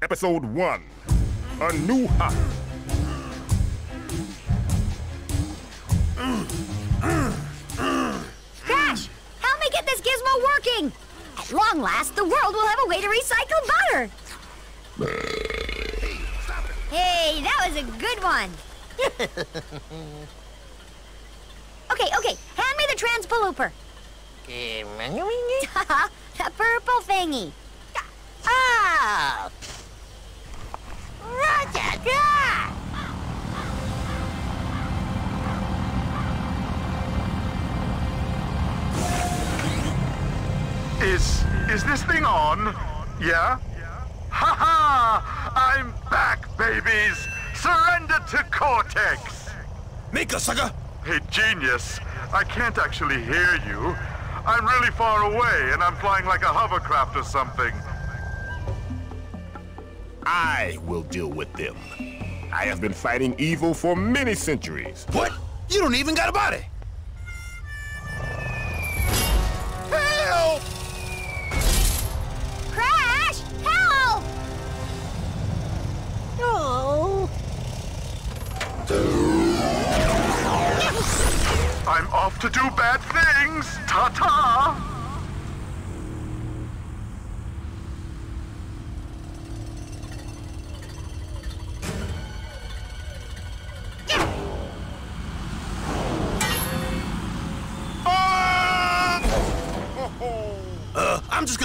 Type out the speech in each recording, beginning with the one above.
Episode 1 A New High. Crash! Help me get this gizmo working! At long last, the world will have a way to recycle butter! Hey, that was a good one! okay, okay, hand me the transpalooper. the purple thingy. Oh! Is is this thing on? Yeah? Ha ha! I'm back, babies! Surrender to Cortex! Mika, sucker! Hey, genius, I can't actually hear you. I'm really far away, and I'm flying like a hovercraft or something. I will deal with them. I have been fighting evil for many centuries. What? You don't even got a body! Help! Crash! Help! Oh! I'm off to do bad things! Ta-ta!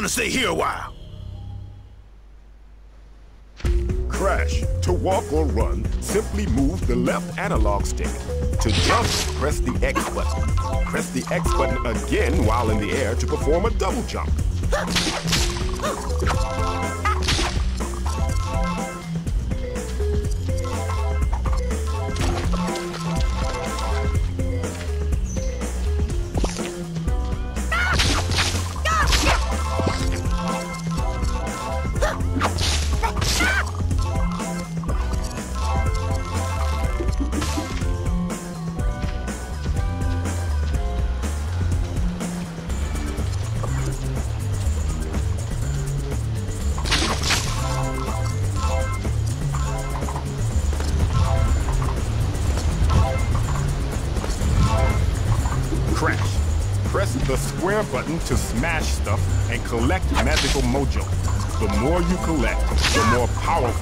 Gonna stay here a while. Crash. To walk or run, simply move the left analog stick. To jump, press the X button. Press the X button again while in the air to perform a double jump.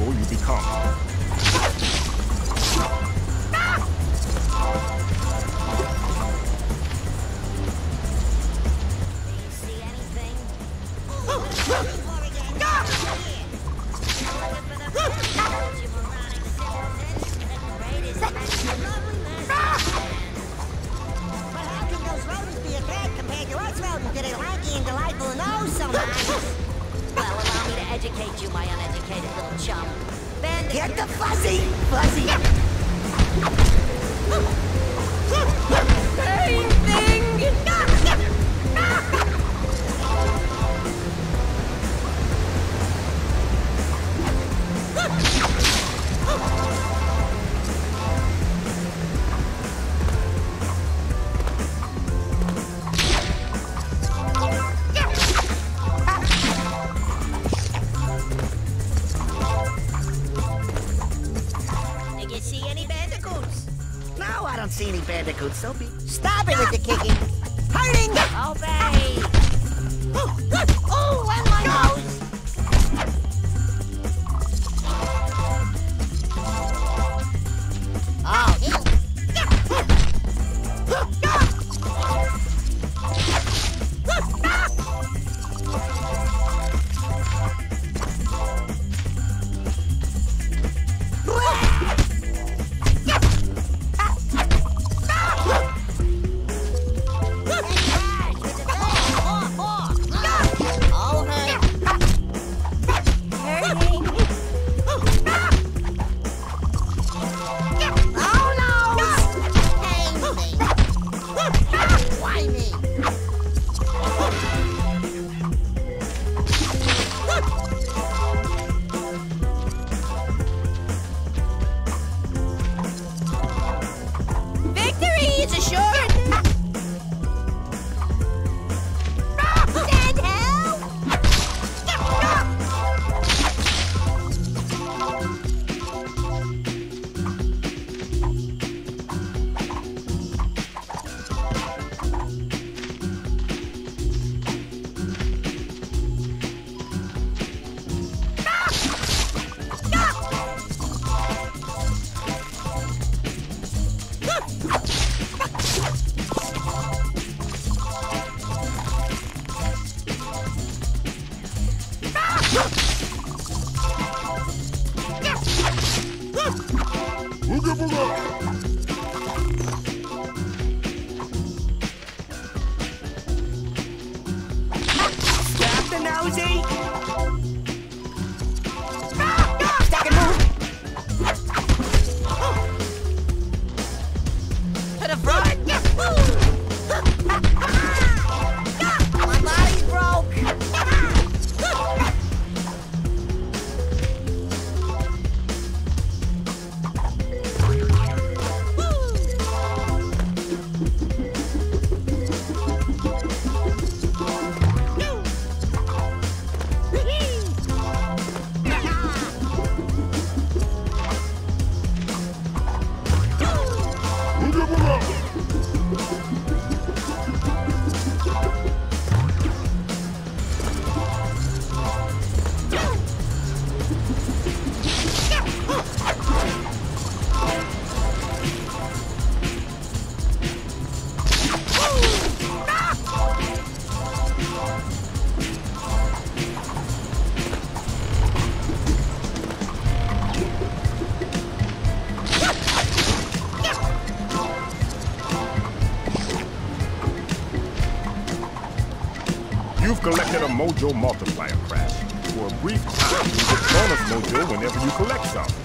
魔域对抗。You've a Mojo Multiplier Crash. For a brief time, you get bonus Mojo whenever you collect some.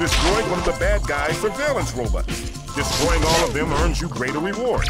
Destroyed one of the bad guys' surveillance robots. Destroying all of them earns you greater rewards.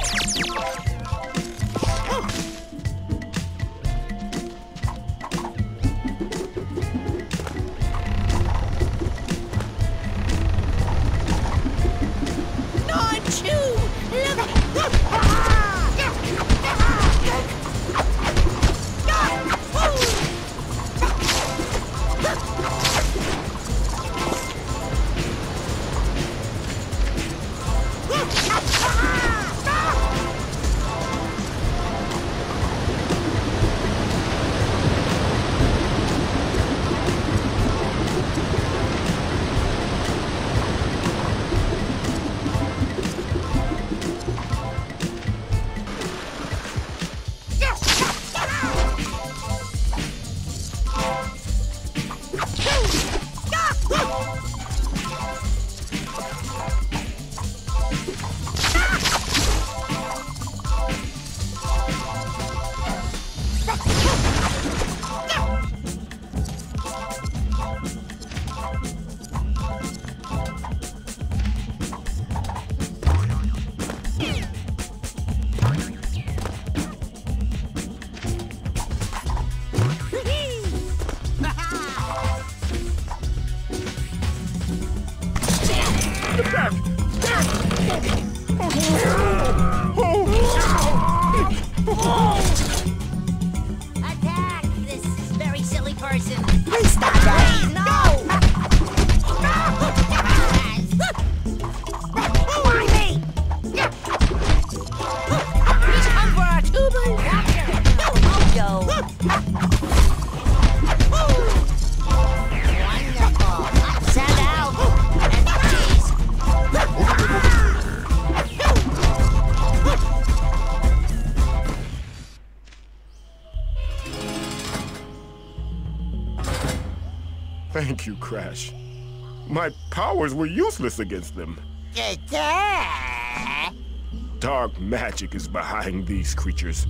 Powers were useless against them. Dark magic is behind these creatures.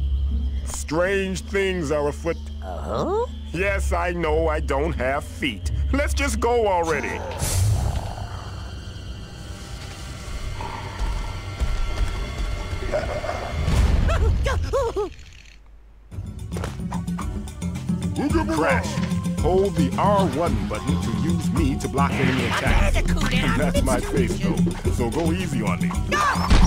Strange things are afoot. Oh? Yes, I know I don't have feet. Let's just go already. Crash, hold the R1 button to use me to block enemy attacks. My face, though, so go easy on me.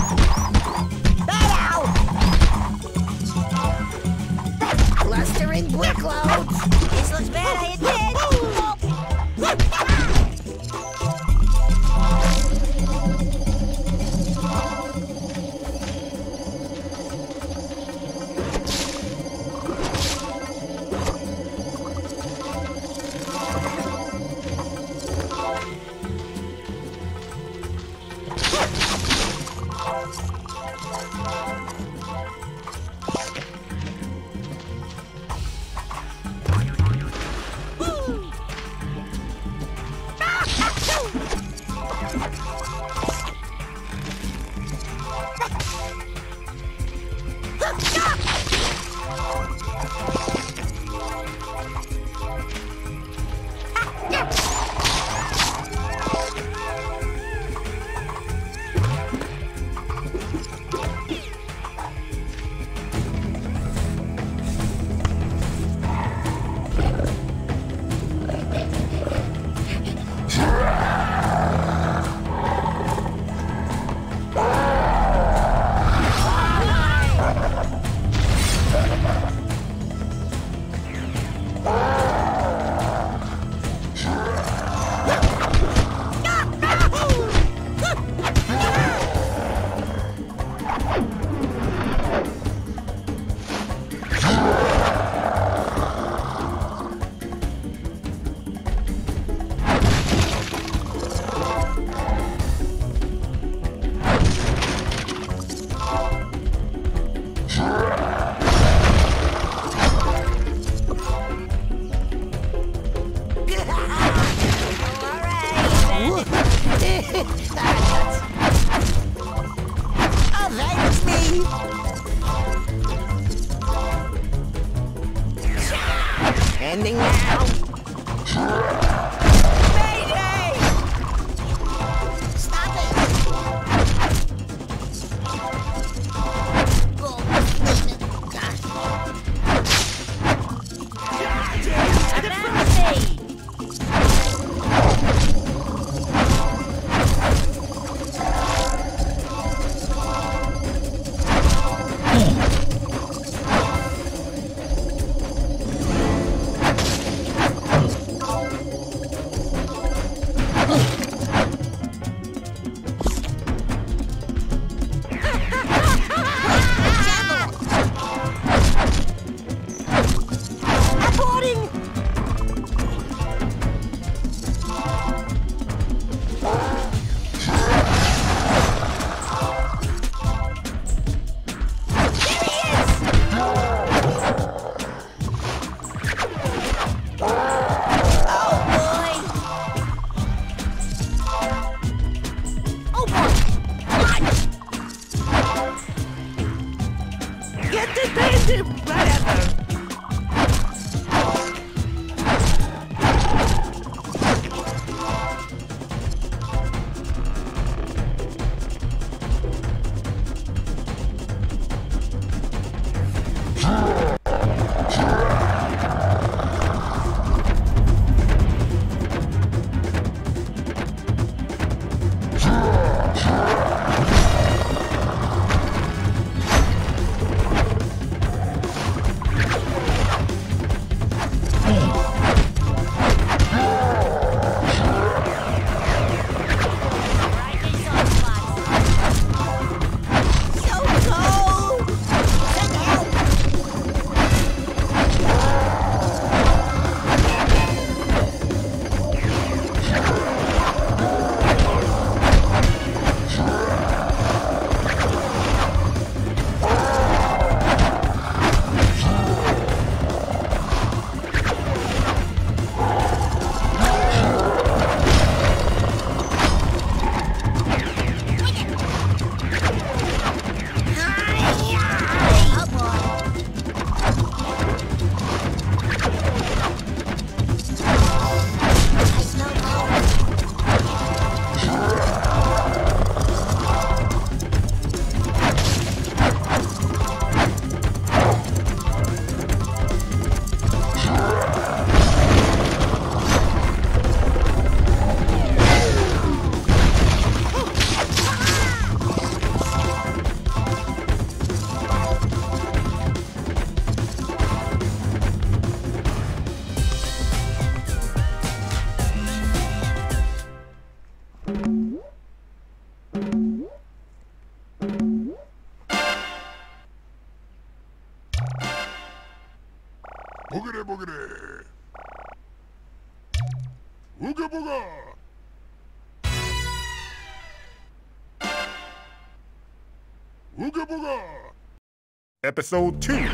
Episode 2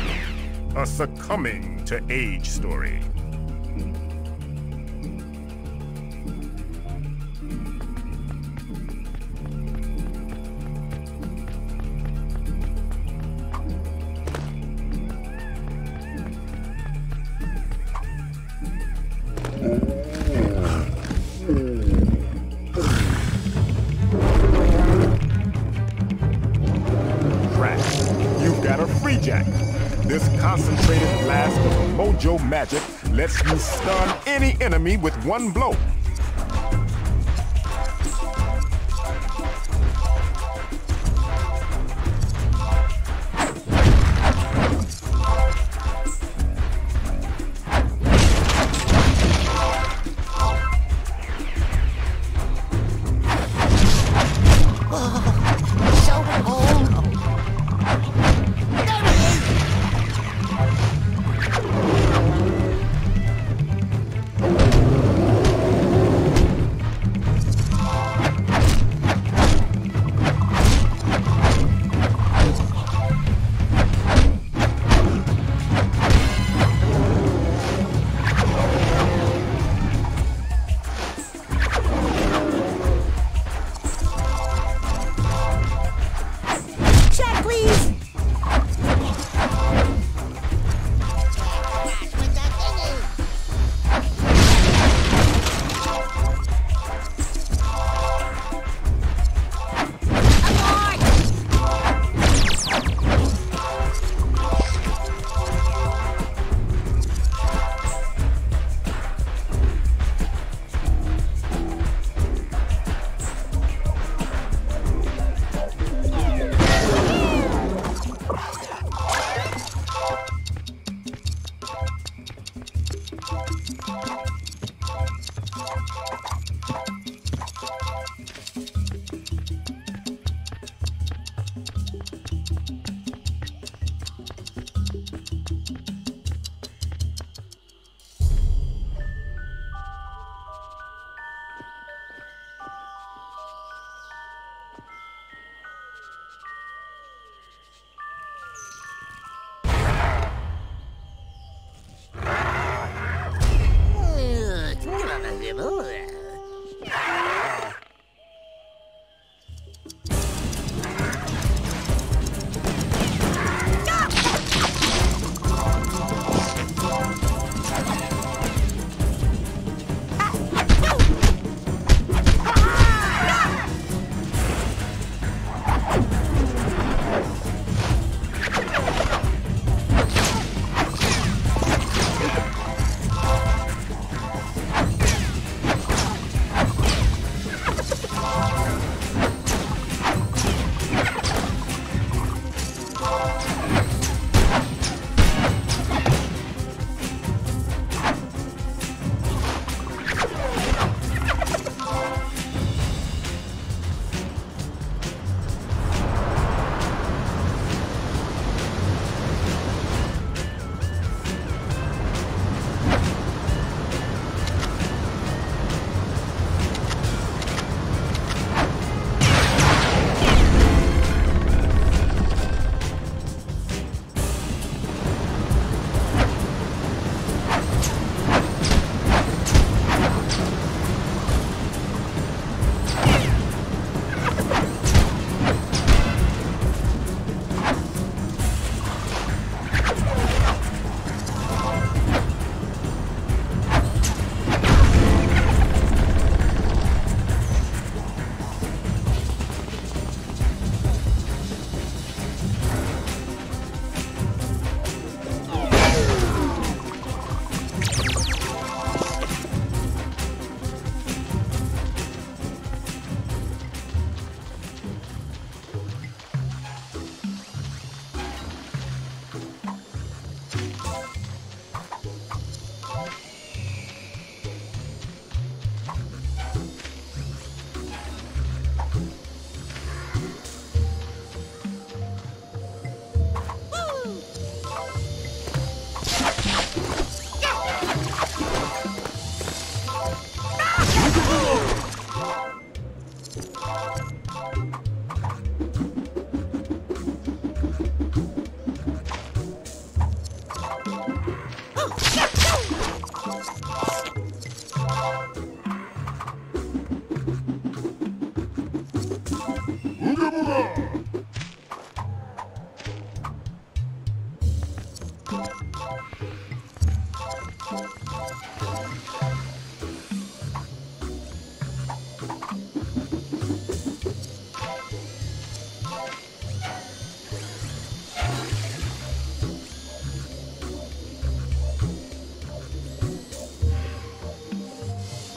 A Succumbing to Age Story. Lets you stun any enemy with one blow.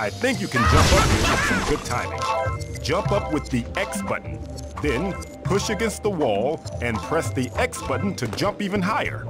I think you can jump up here with some good timing. Jump up with the X button. Then push against the wall and press the X button to jump even higher.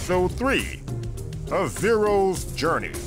Episode 3 of Zero's Journey.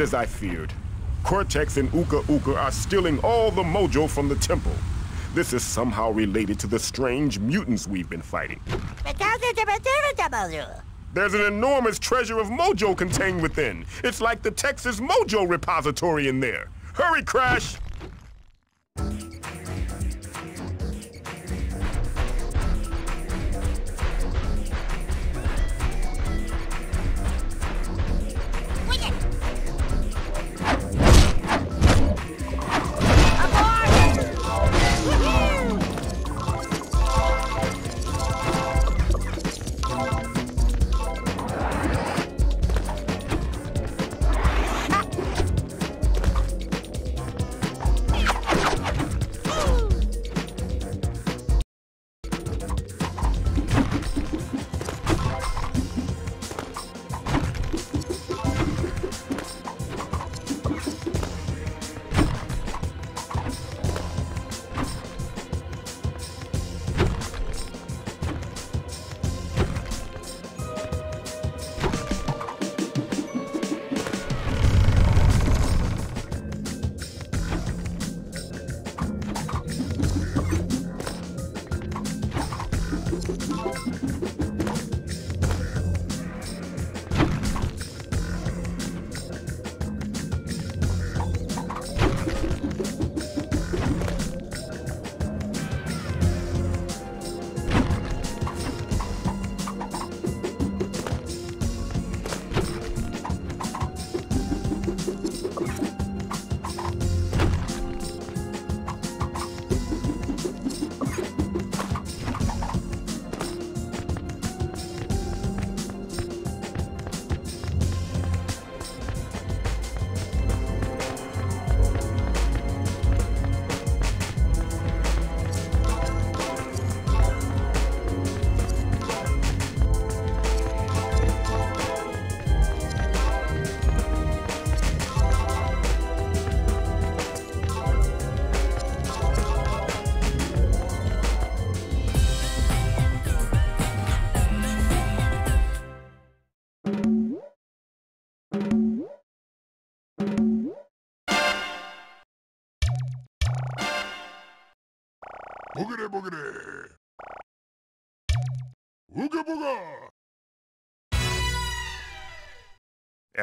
As I feared. Cortex and Uka Uka are stealing all the mojo from the temple. This is somehow related to the strange mutants we've been fighting. There's an enormous treasure of mojo contained within. It's like the Texas Mojo Repository in there. Hurry, Crash!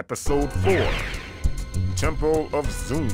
Episode 4 Temple of Zoom.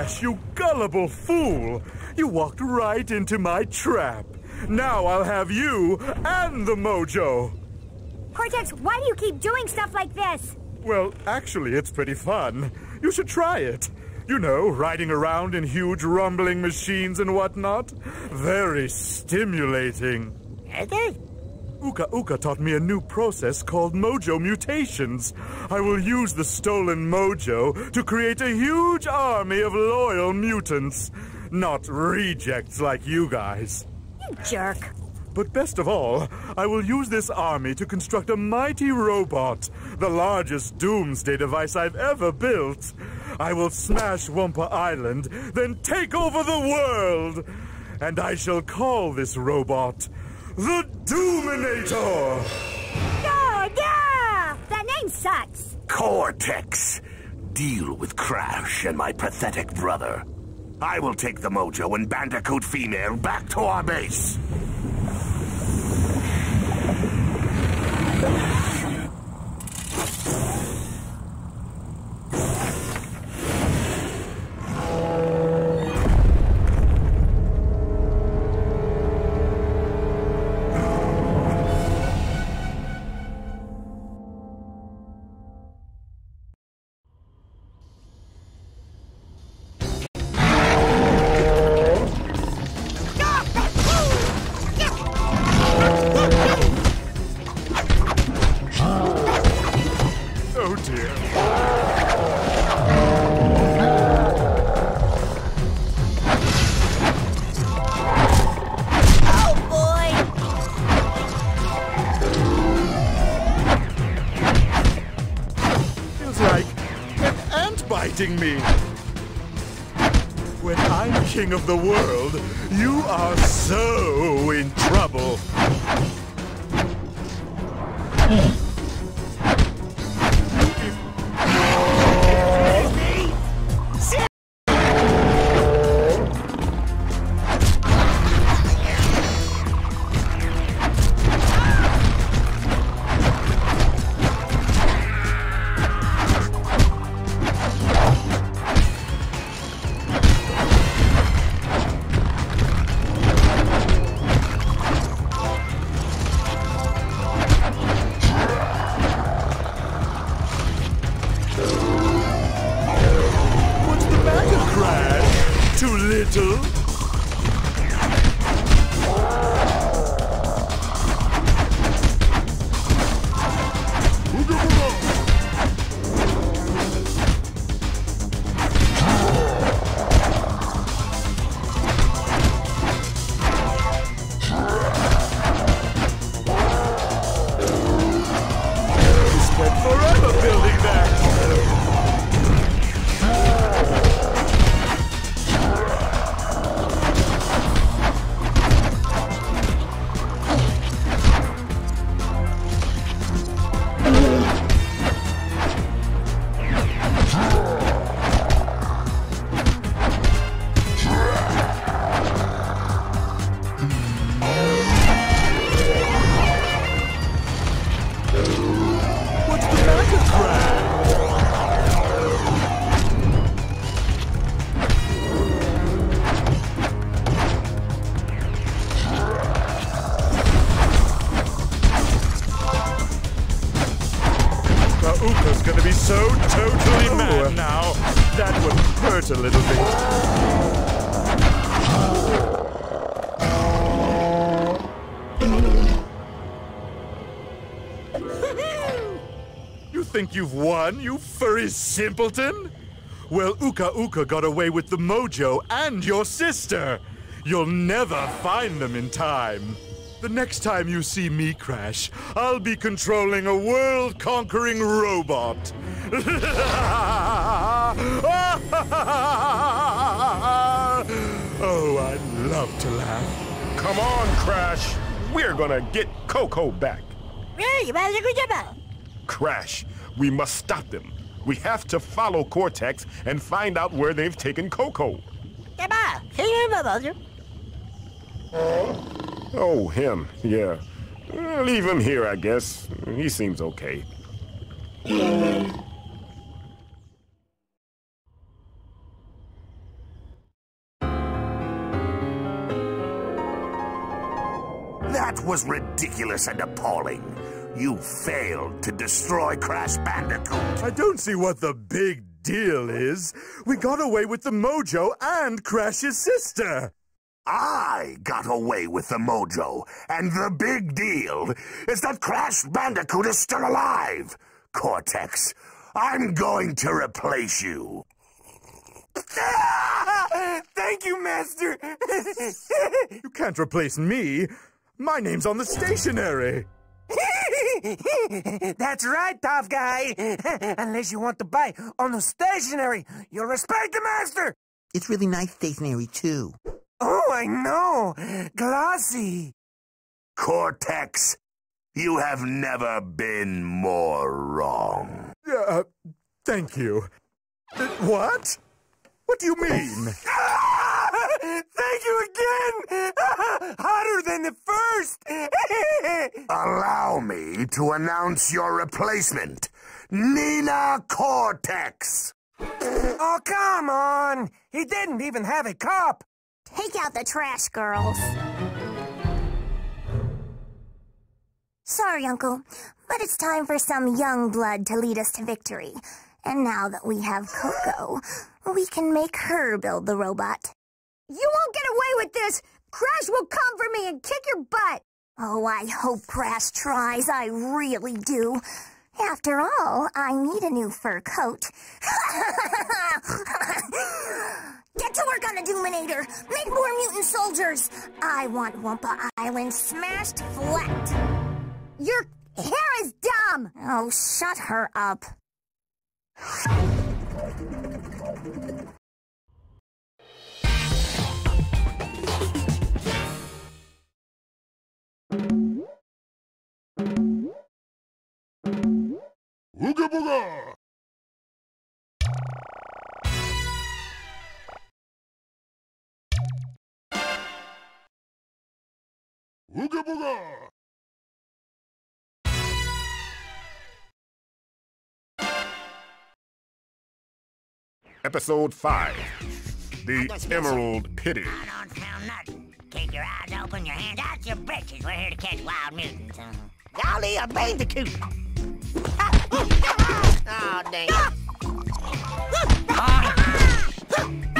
Crash, you gullible fool! You walked right into my trap. Now I'll have you and the mojo. Cortex, why do you keep doing stuff like this? Well, actually, it's pretty fun. You should try it. You know, riding around in huge rumbling machines and whatnot. Very stimulating. Uka Uka taught me a new process called mojo mutations. I will use the stolen mojo to create a huge army of loyal mutants. Not rejects like you guys. You jerk. But best of all, I will use this army to construct a mighty robot, the largest doomsday device I've ever built. I will smash Wumpa Island, then take over the world. And I shall call this robot the Doominator. No, no! That name sucks. Cortex! Deal with Crash and my pathetic brother. I will take the Mojo and Bandicoot female back to our base. Of the world, think you've won, you furry simpleton? Well, Uka Uka got away with the mojo and your sister. You'll never find them in time. The next time you see me crash, I'll be controlling a world conquering robot. oh, I love to laugh. Come on, Crash. We're gonna get Coco back. Crash, we must stop them. We have to follow Cortex and find out where they've taken Coco. Oh, him, yeah. Leave him here, I guess. He seems okay. That was ridiculous and appalling. You failed to destroy Crash Bandicoot. I don't see what the big deal is. We got away with the mojo and Crash's sister. I got away with the mojo, and the big deal is that Crash Bandicoot is still alive. Cortex, I'm going to replace you. Thank you, Master. You can't replace me. My name's on the stationery. That's right, tough guy. Unless you want to buy on the stationery, you'll respect the master. It's really nice stationery, too. Oh, I know. Glossy. Cortex, you have never been more wrong. Uh, thank you. Uh, what? What do you mean? Thank you again. Hotter than the first. Allow me to announce your replacement, Nina Cortex. oh, come on. He didn't even have a cup. Take out the trash, girls. Sorry, Uncle, but it's time for some young blood to lead us to victory. And now that we have Coco, we can make her build the robot. You won't get away with this! Crash will come for me and kick your butt! Oh, I hope Crash tries. I really do. After all, I need a new fur coat. Get to work on the Dominator! Make more mutant soldiers. I want Wumpa Island smashed flat. Your hair is dumb! Oh, shut her up. Ooga booga! Ooga booga! Episode 5 The Emerald Pity. I don't found nothing. Keep your eyes open, your hands out your britches. We're here to catch wild mutants. Uh, Golly, a bandicoot. oh, dang it.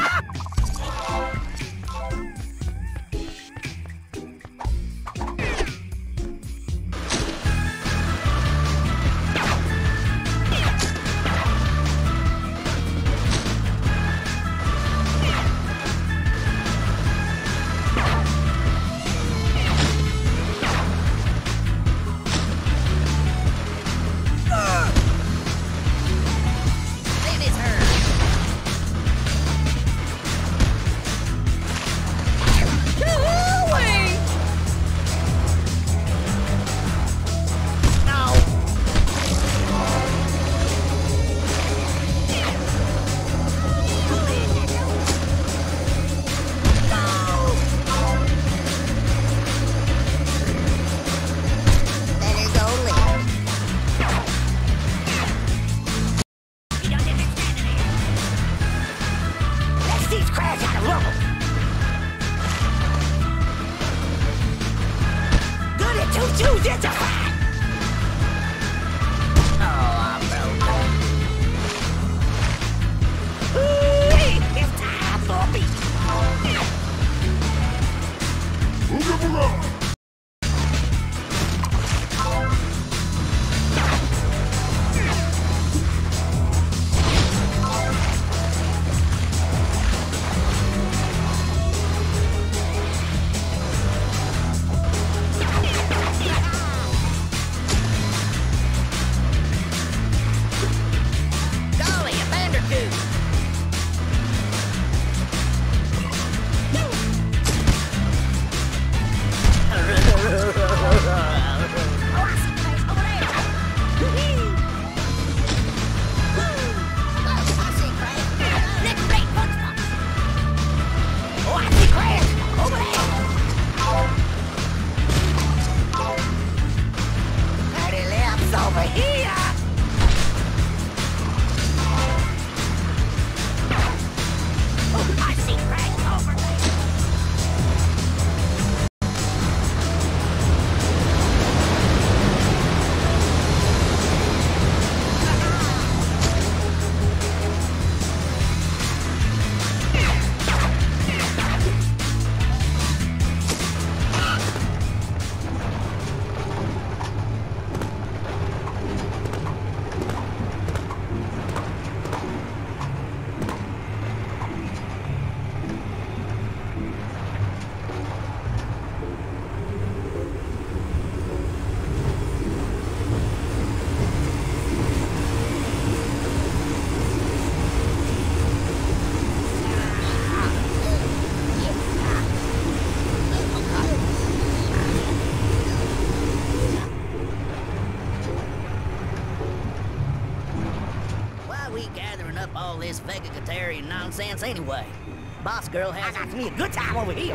sense anyway. Boss girl has me a good time over here.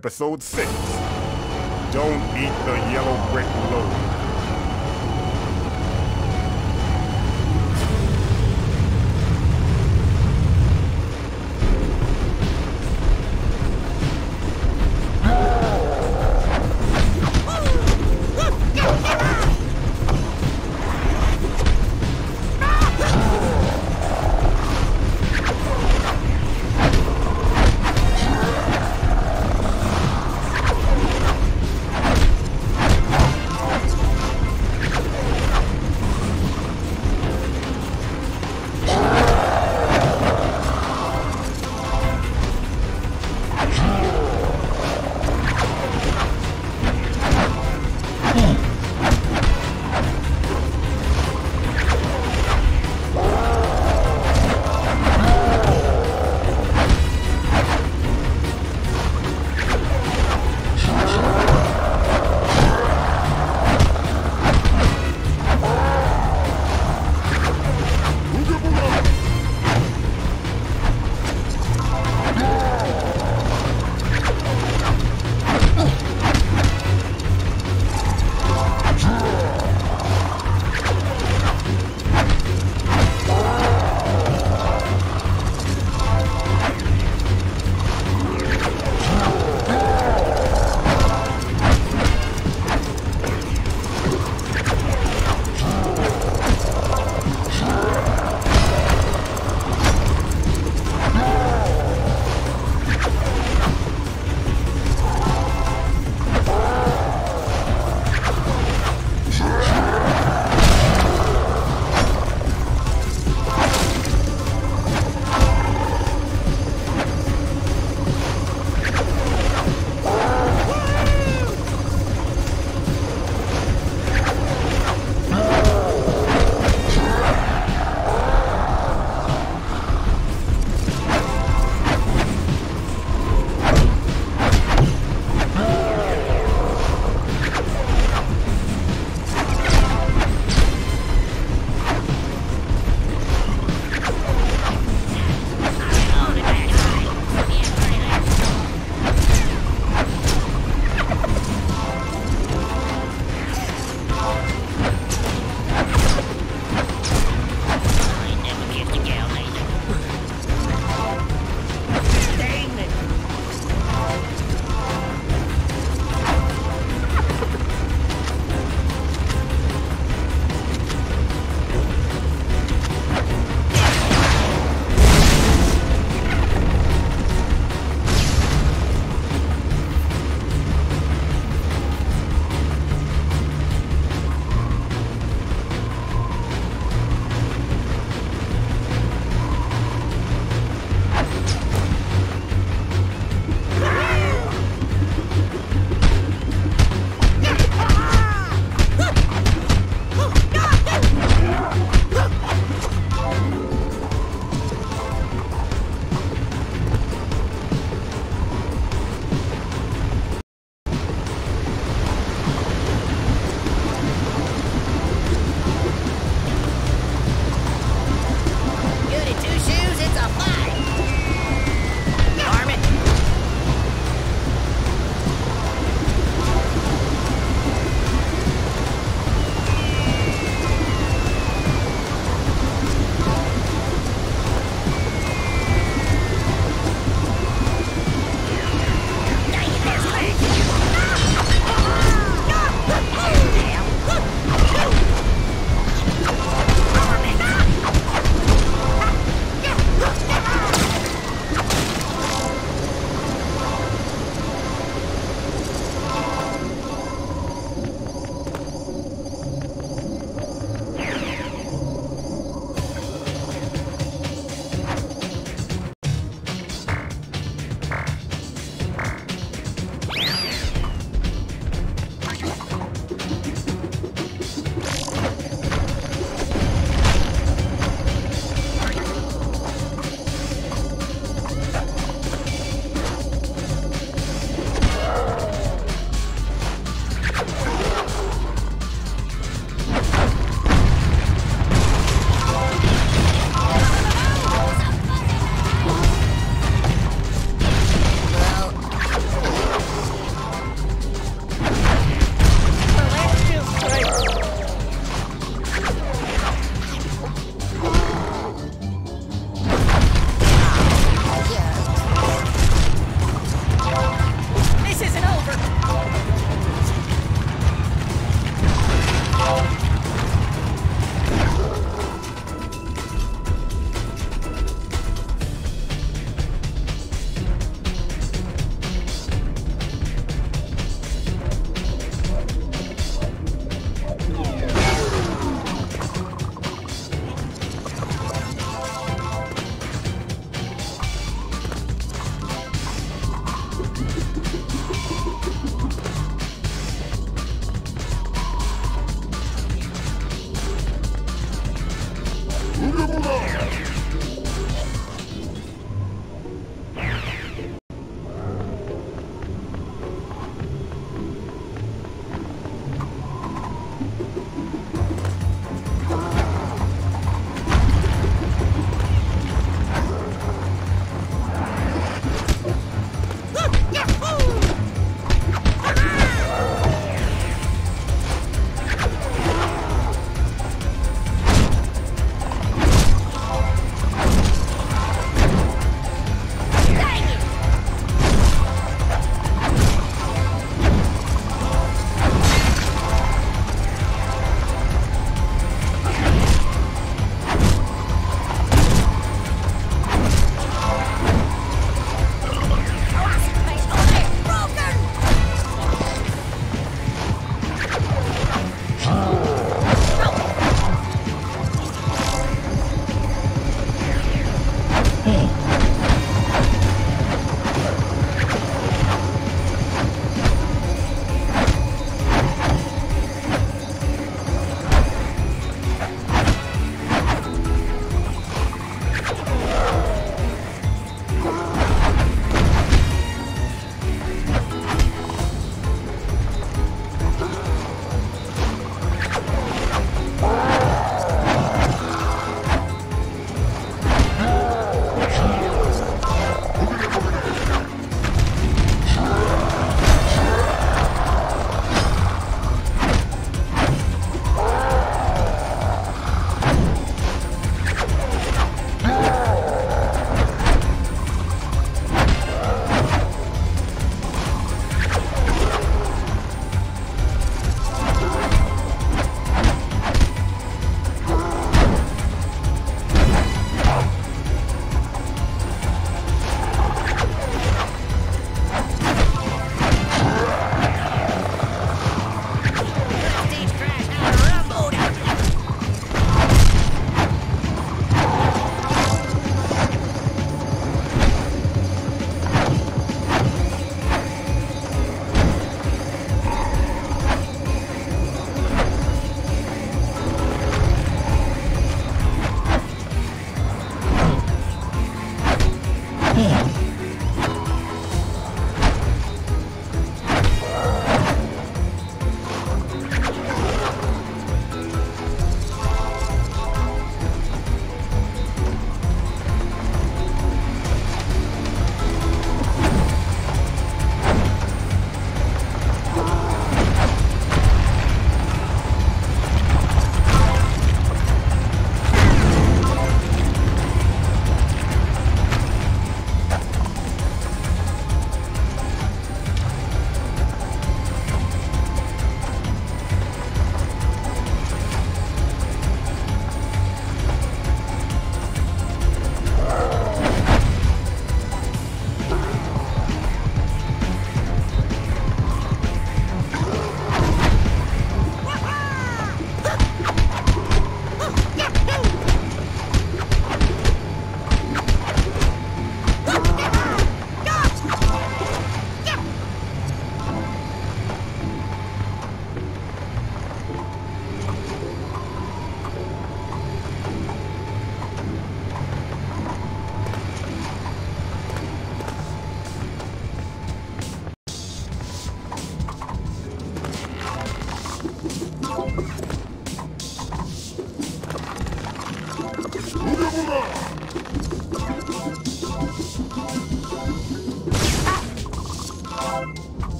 Episode 6 Don't Eat the Yellow Brick Load.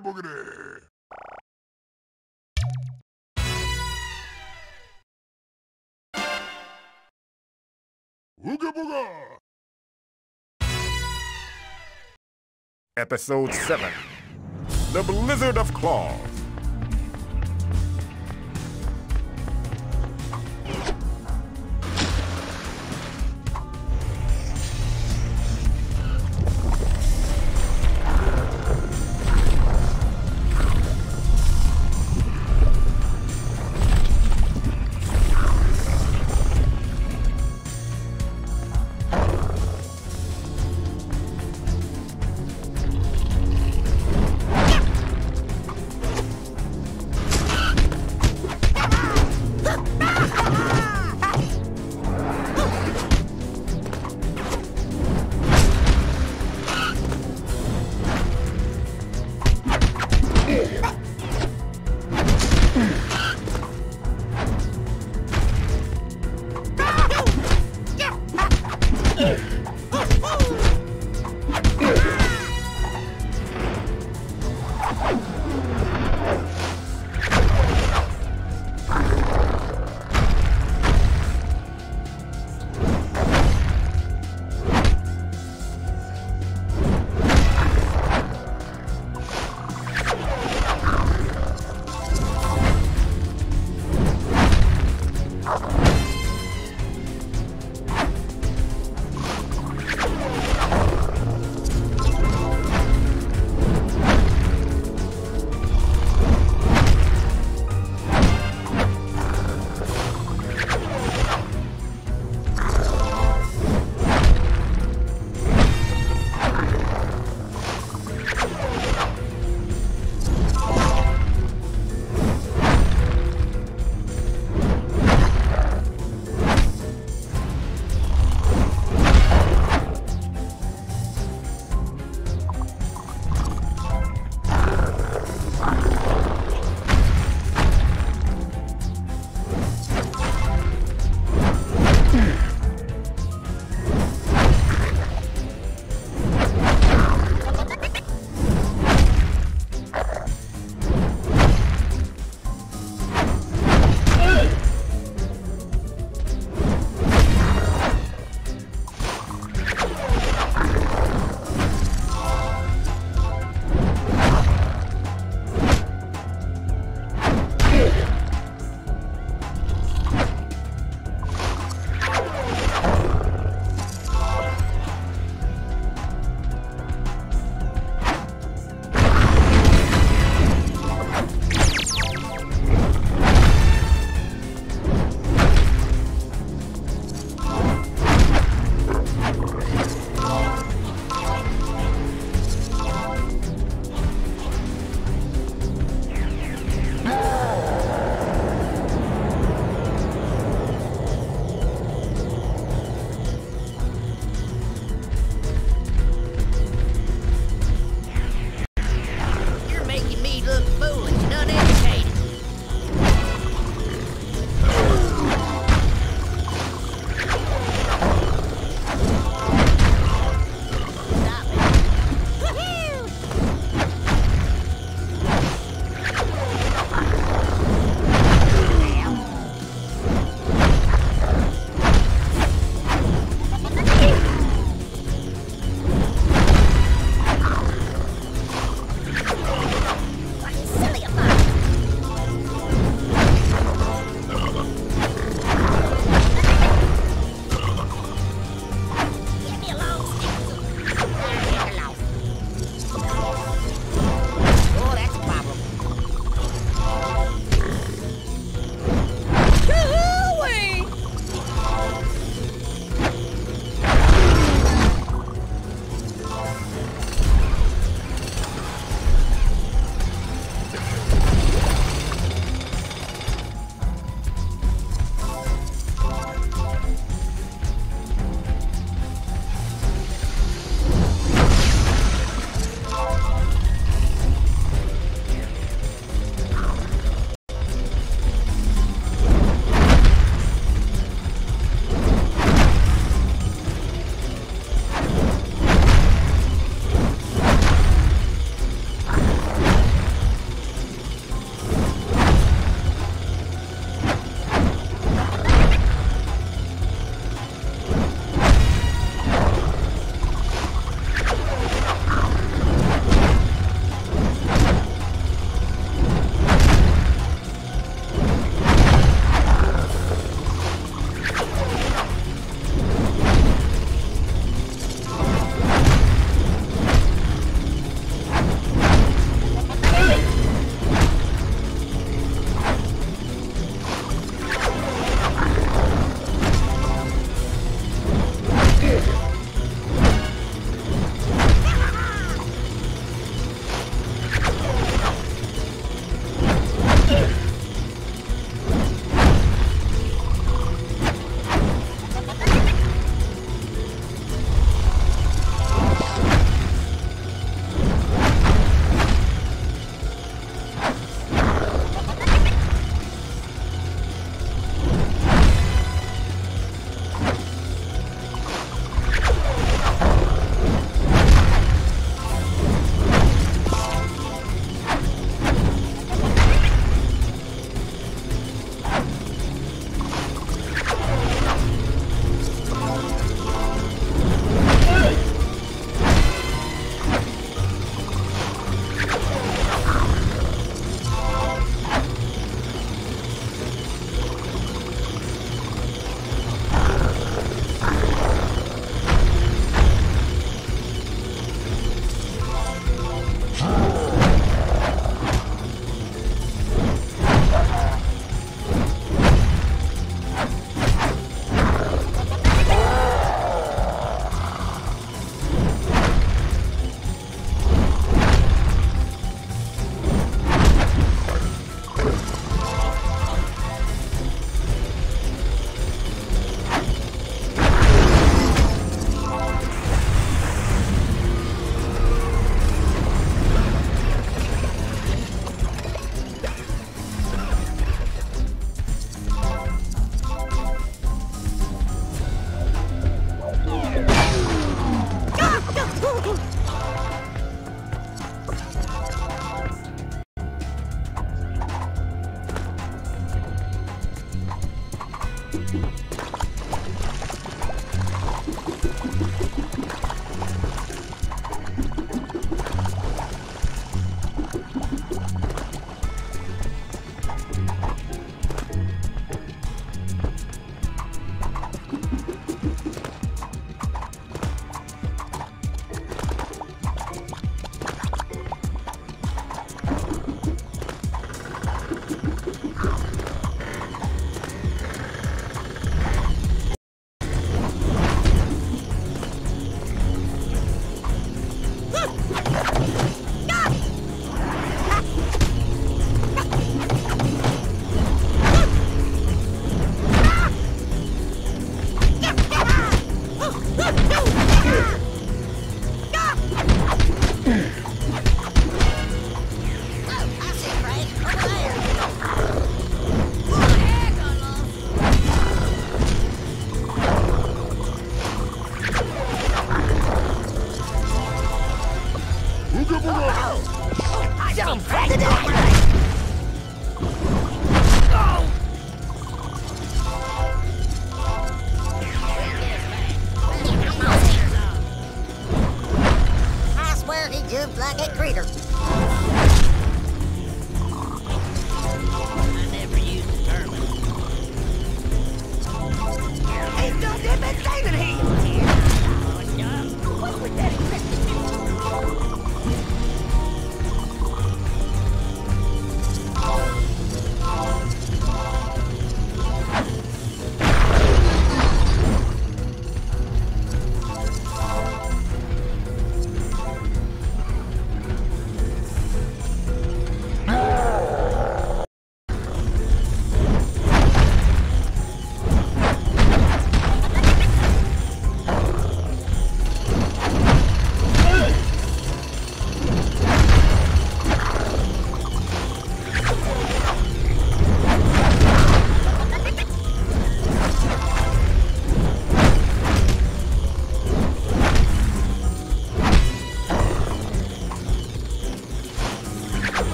boogity boogity. Ooga booga! Episode 7 The Blizzard of Claws.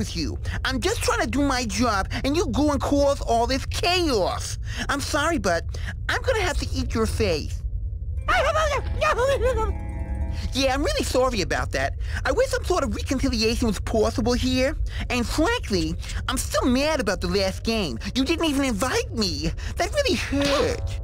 With you. I'm just trying to do my job, and you go and cause all this chaos. I'm sorry, but I'm gonna have to eat your face. Yeah, I'm really sorry about that. I wish some sort of reconciliation was possible here. And frankly, I'm still mad about the last game. You didn't even invite me. That really hurt.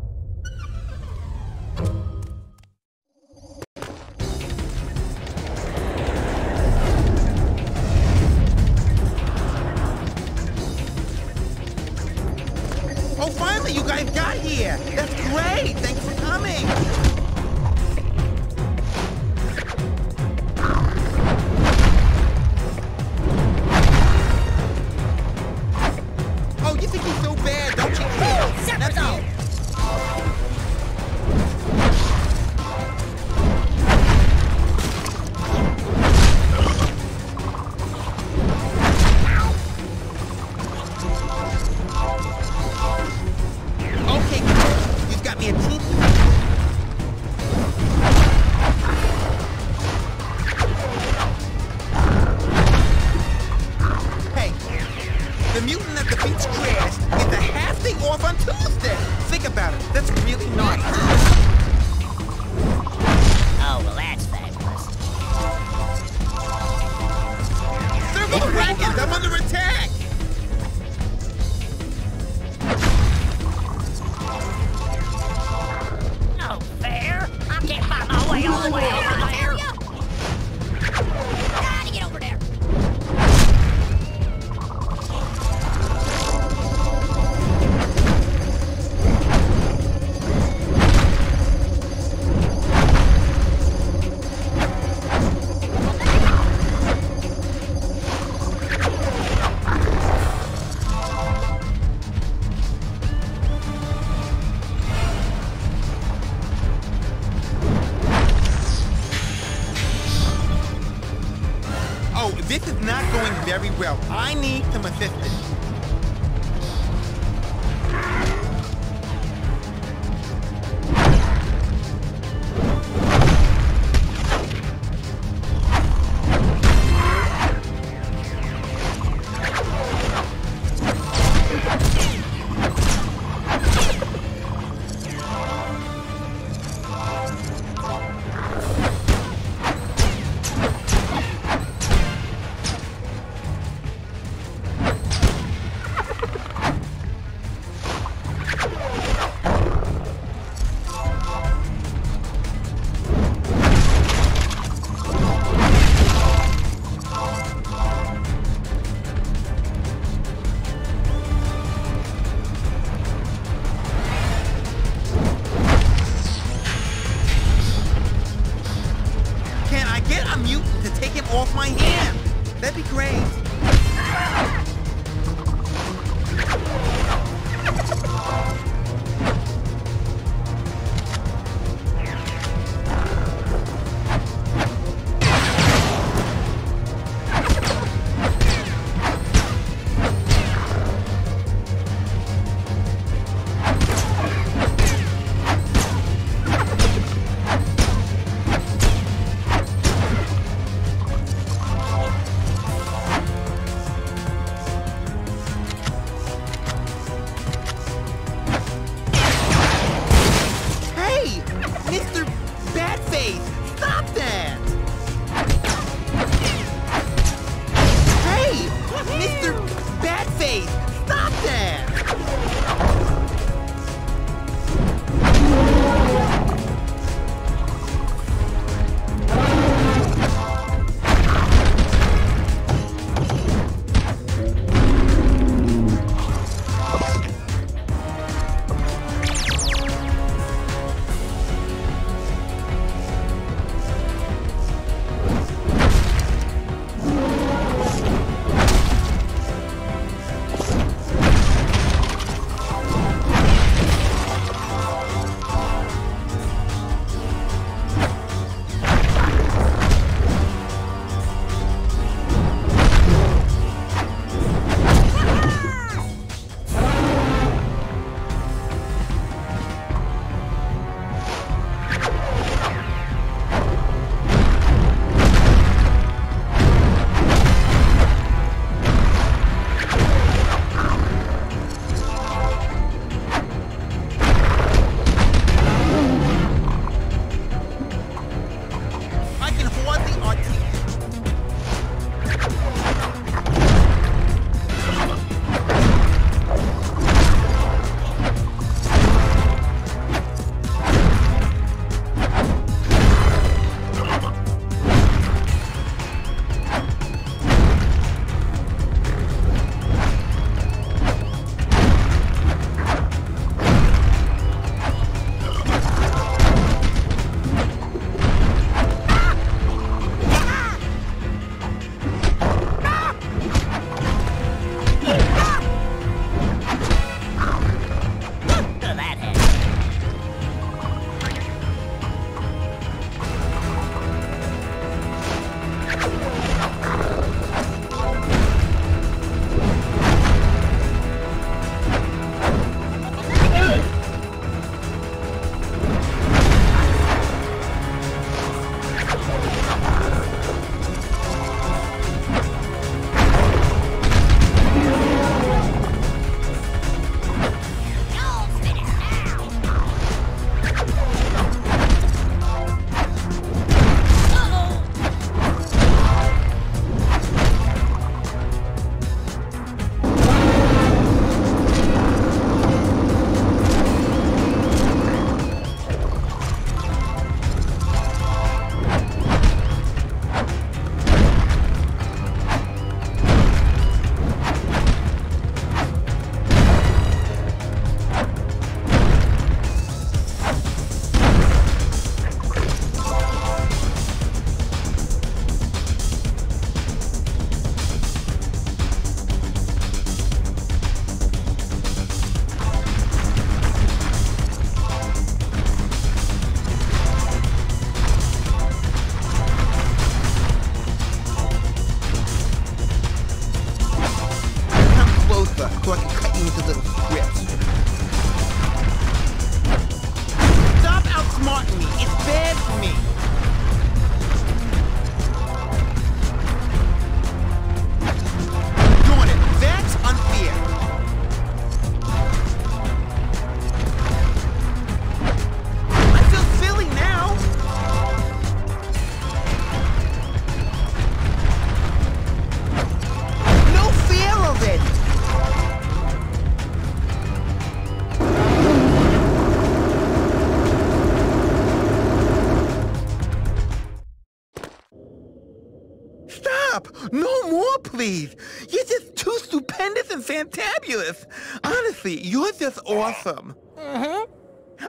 Honestly, you're just awesome. Mm-hmm.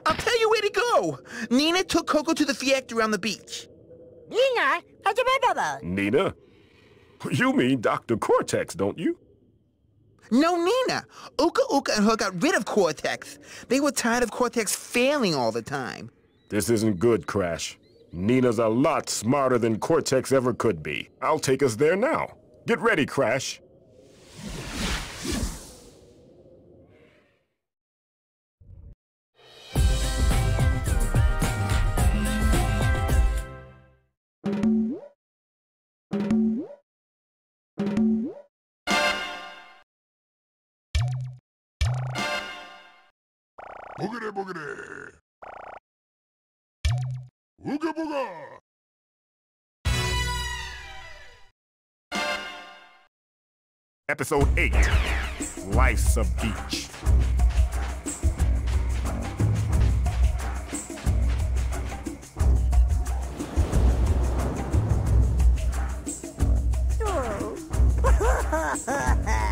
I'll tell you where to go. Nina took Coco to the theater on the beach. Nina? How's your brother? Nina? You mean Dr. Cortex, don't you? No, Nina. Uka Uka and her got rid of Cortex. They were tired of Cortex failing all the time. This isn't good, Crash. Nina's a lot smarter than Cortex ever could be. I'll take us there now. Get ready, Crash. Episode 8 Life's a Beach. oh.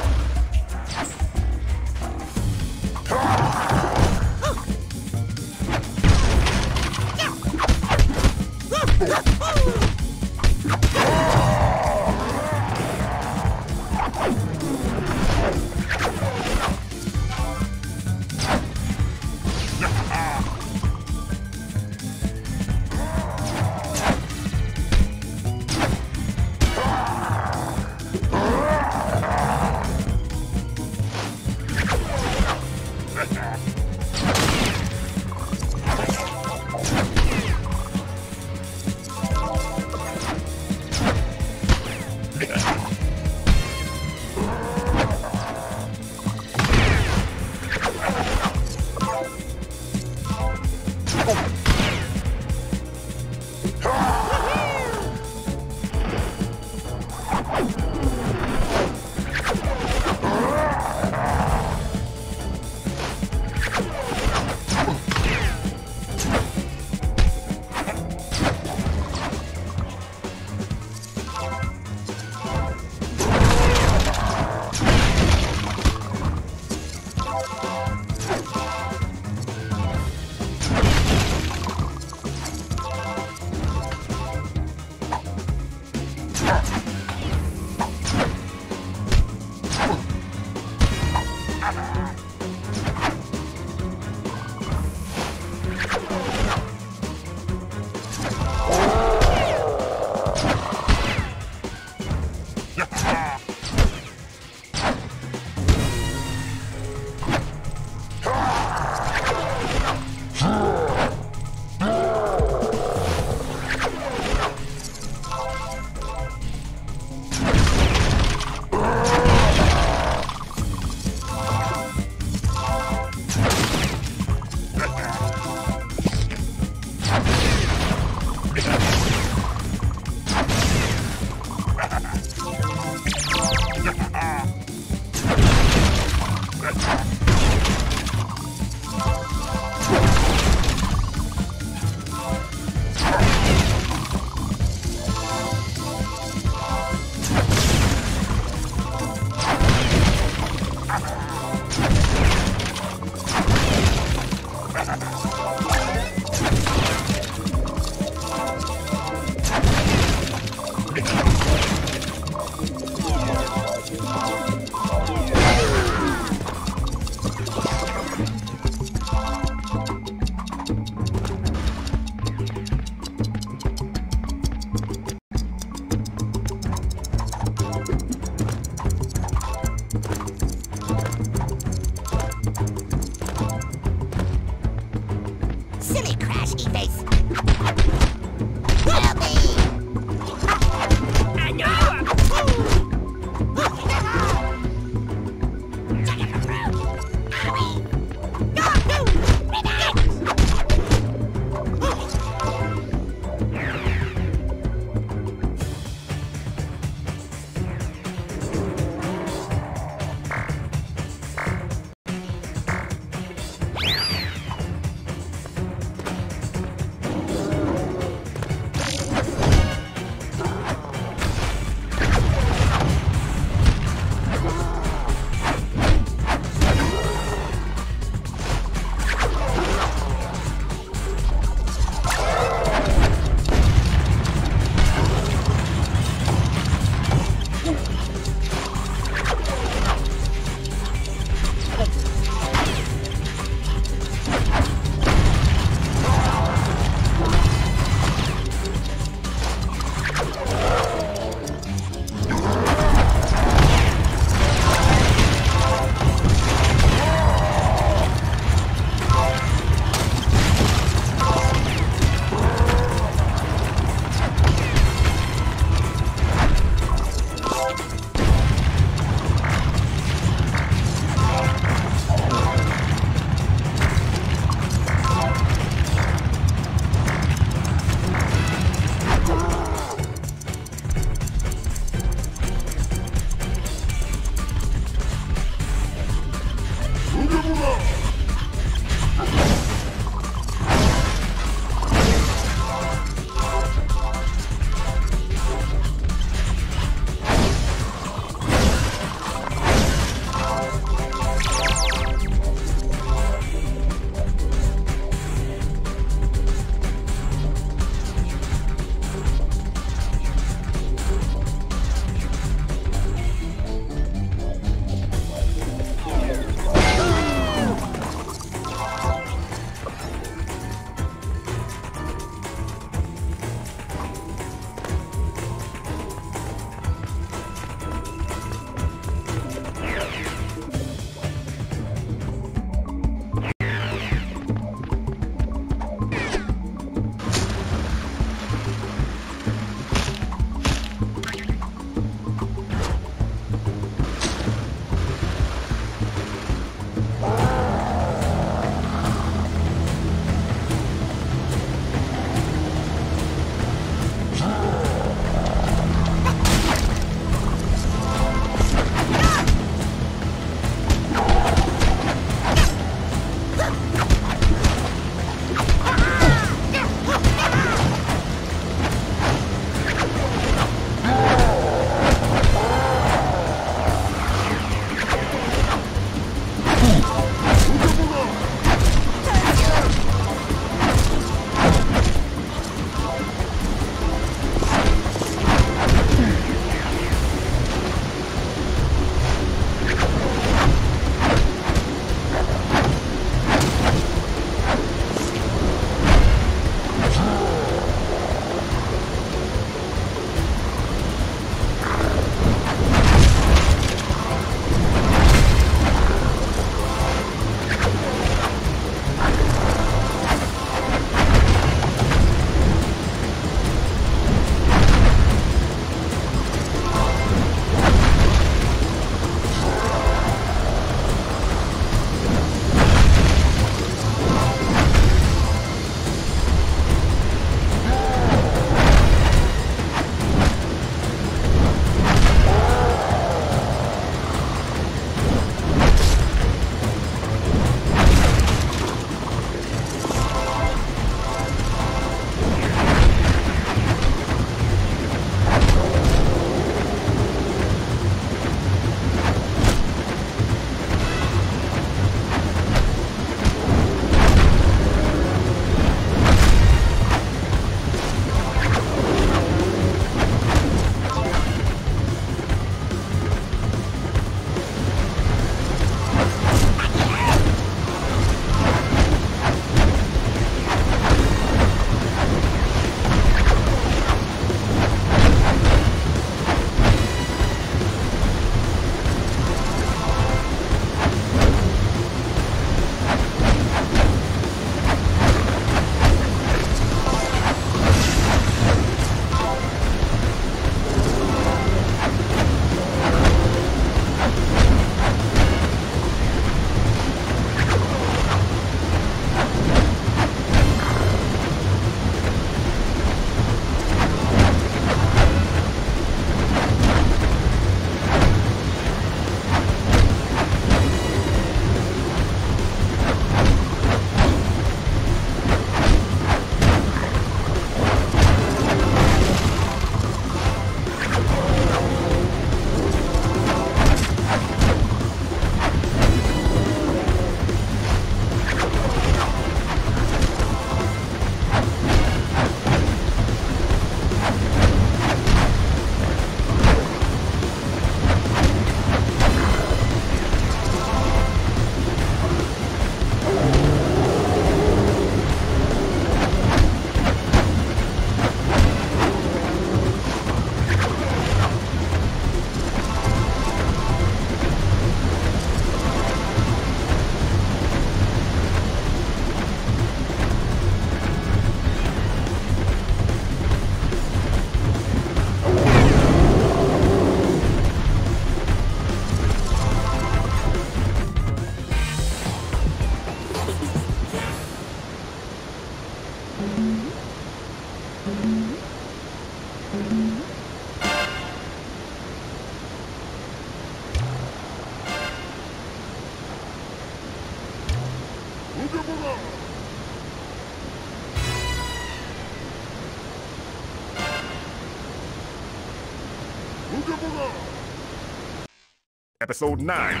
Episode 9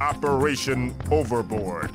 Operation Overboard.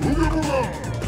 見れるな!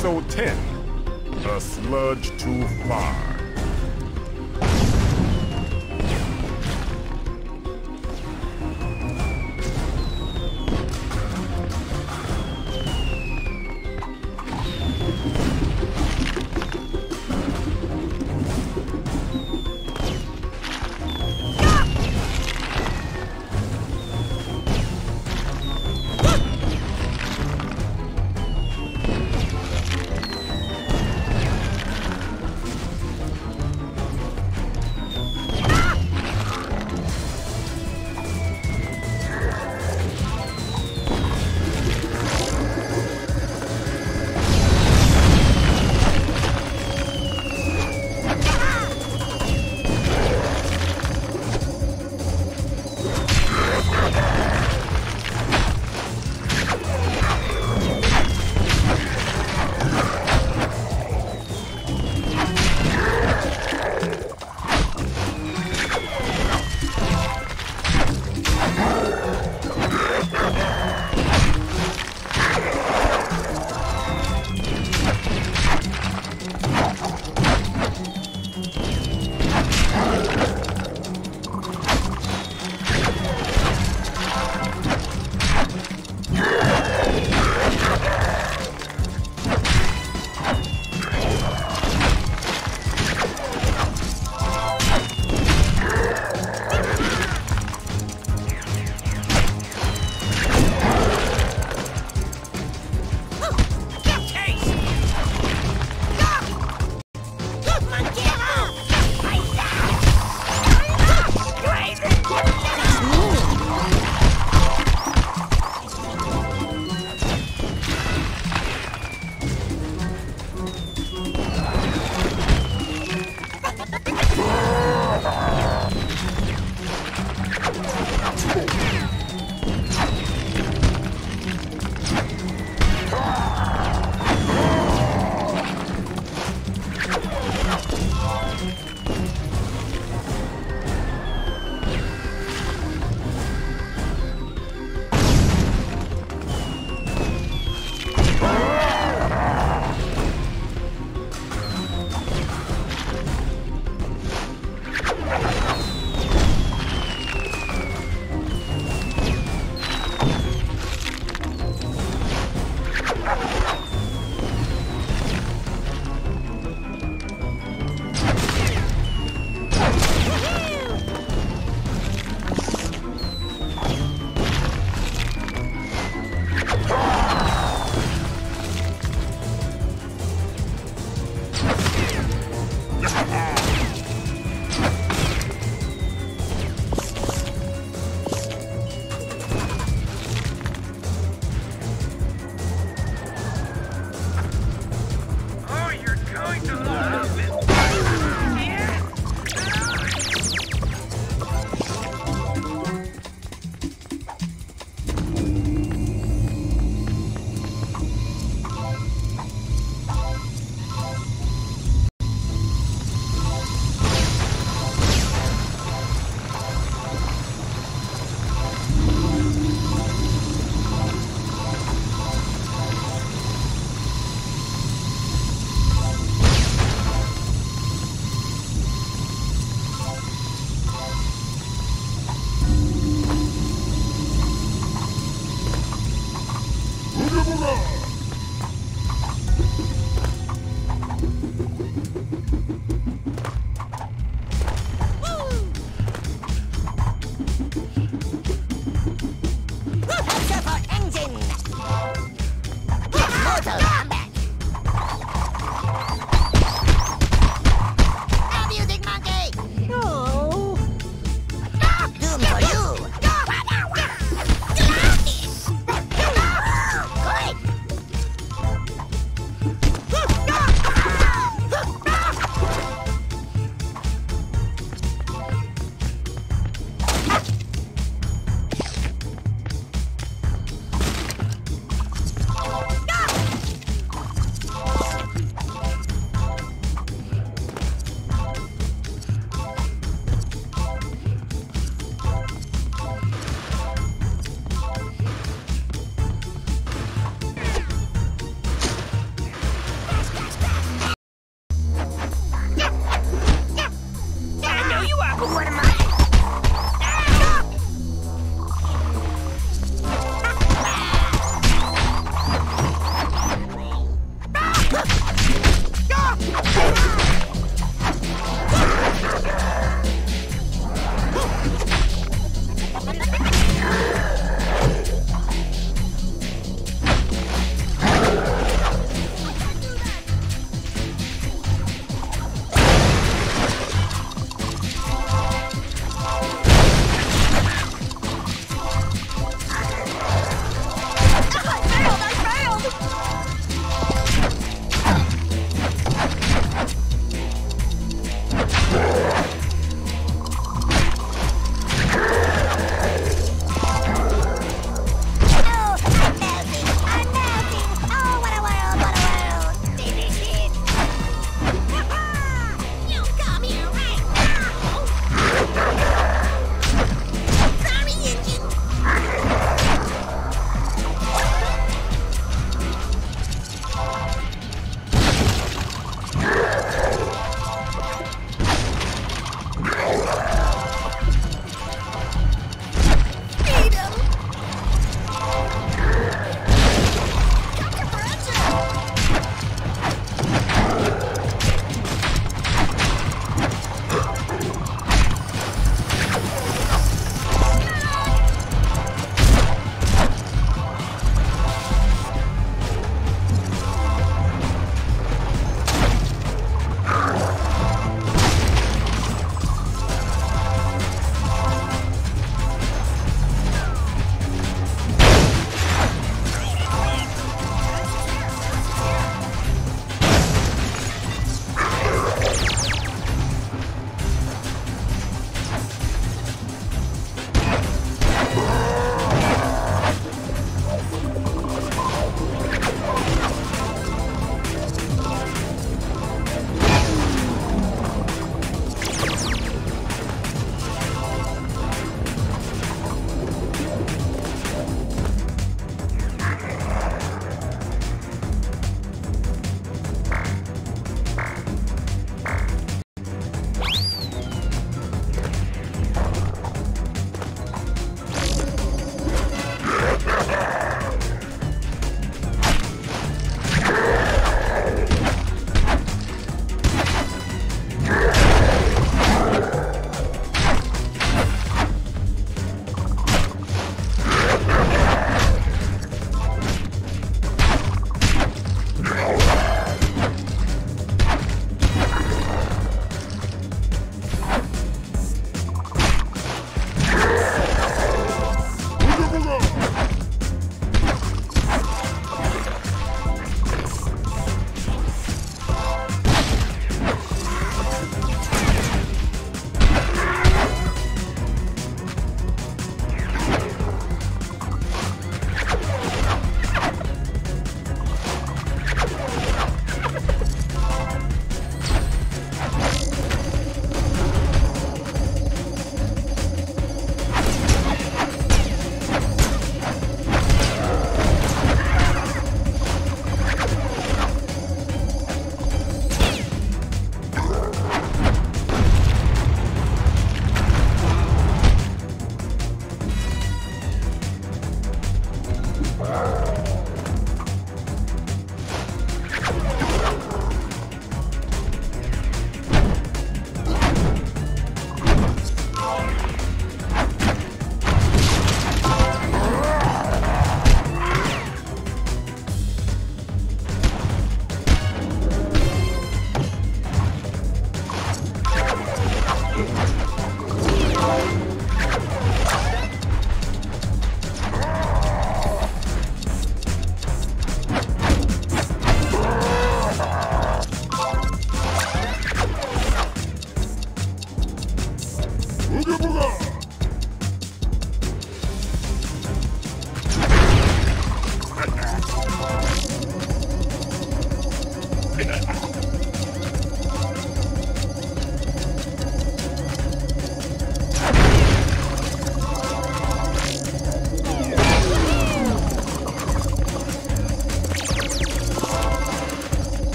Episode 10 A Sludge Too Far.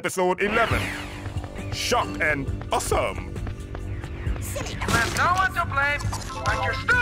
episode 11. Shocked and awesome. Silly. No one to blame, but you're still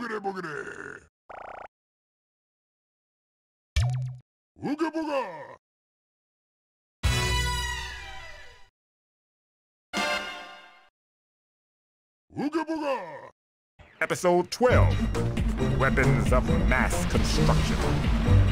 Boogity boogity. Ooga booga. Ooga booga. Episode 12 Weapons of Mass Construction.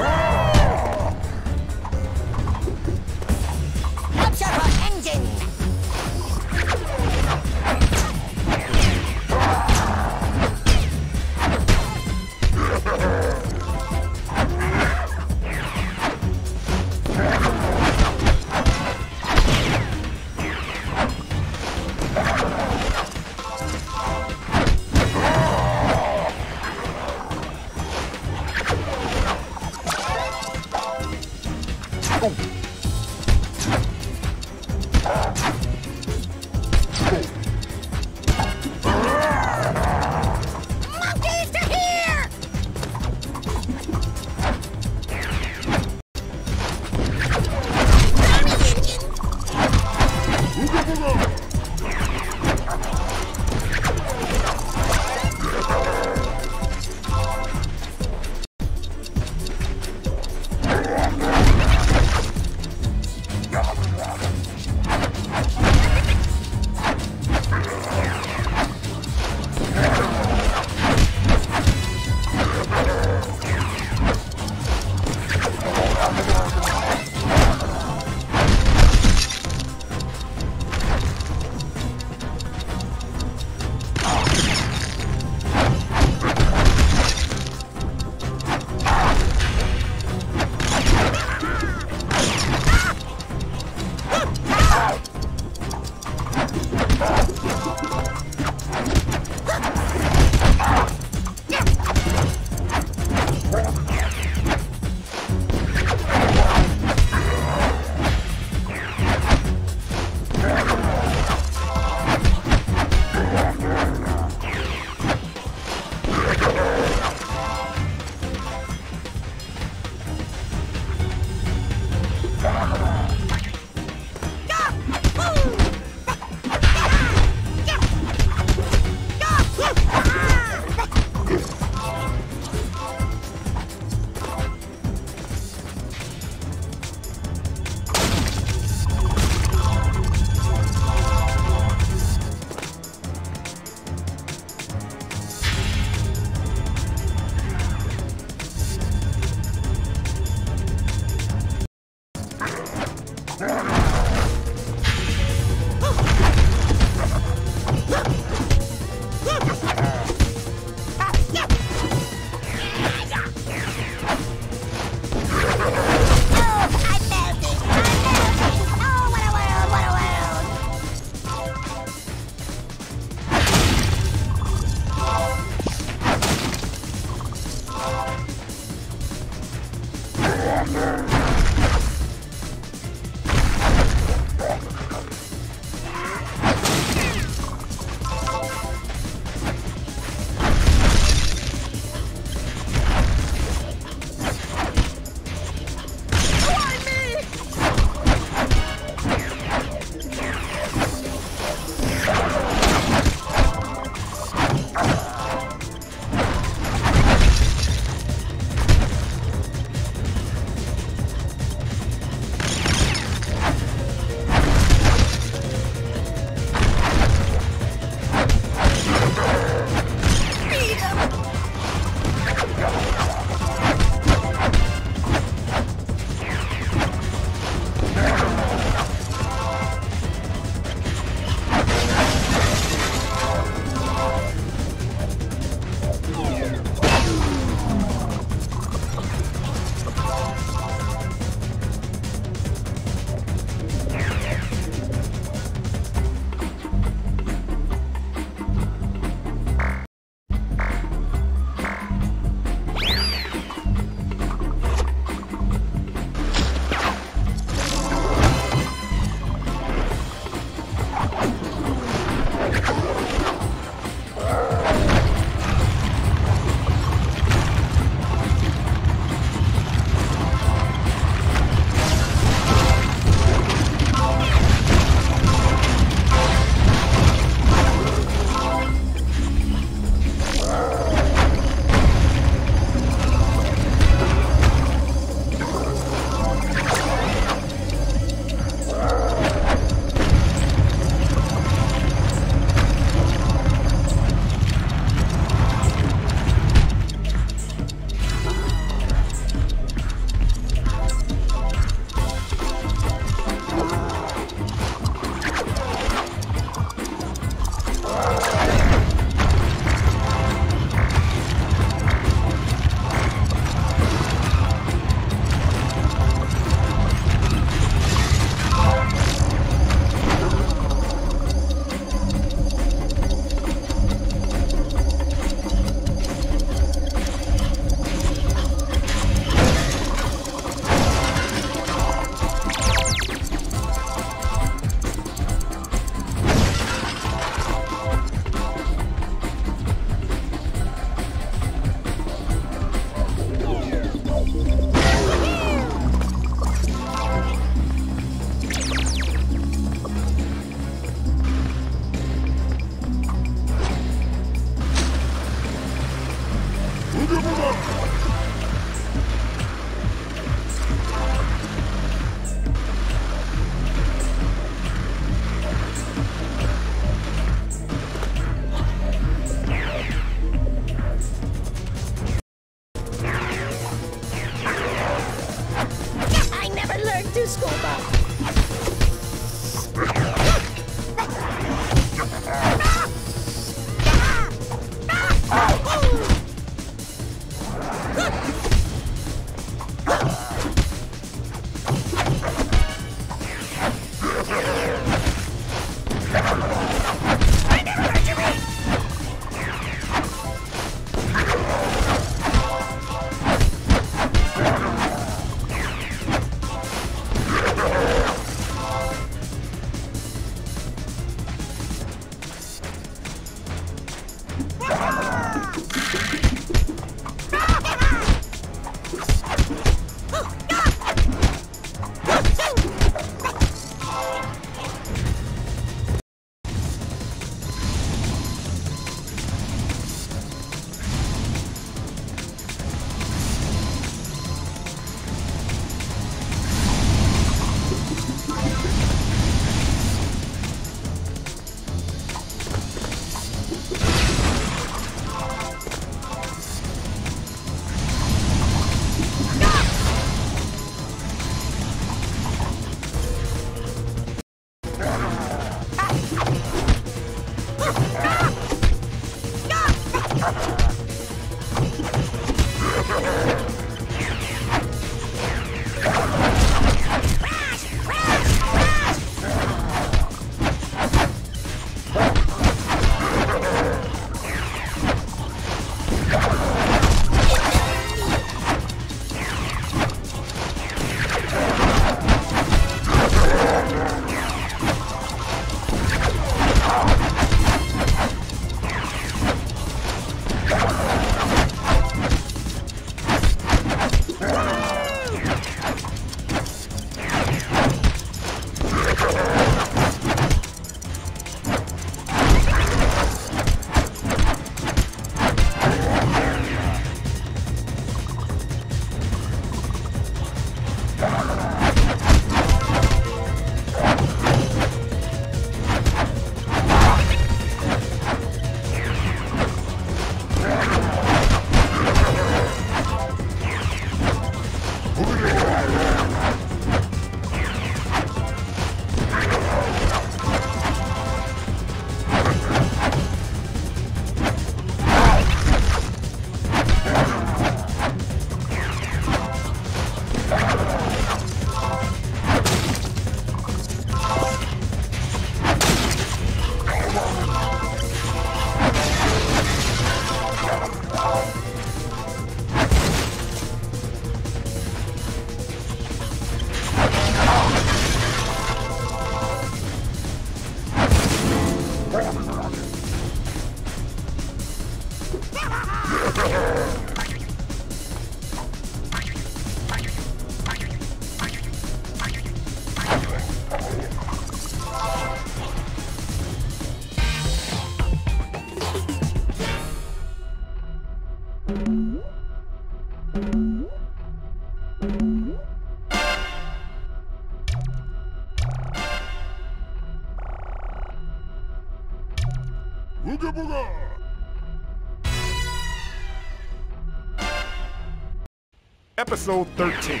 Episode 13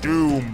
Doomraker.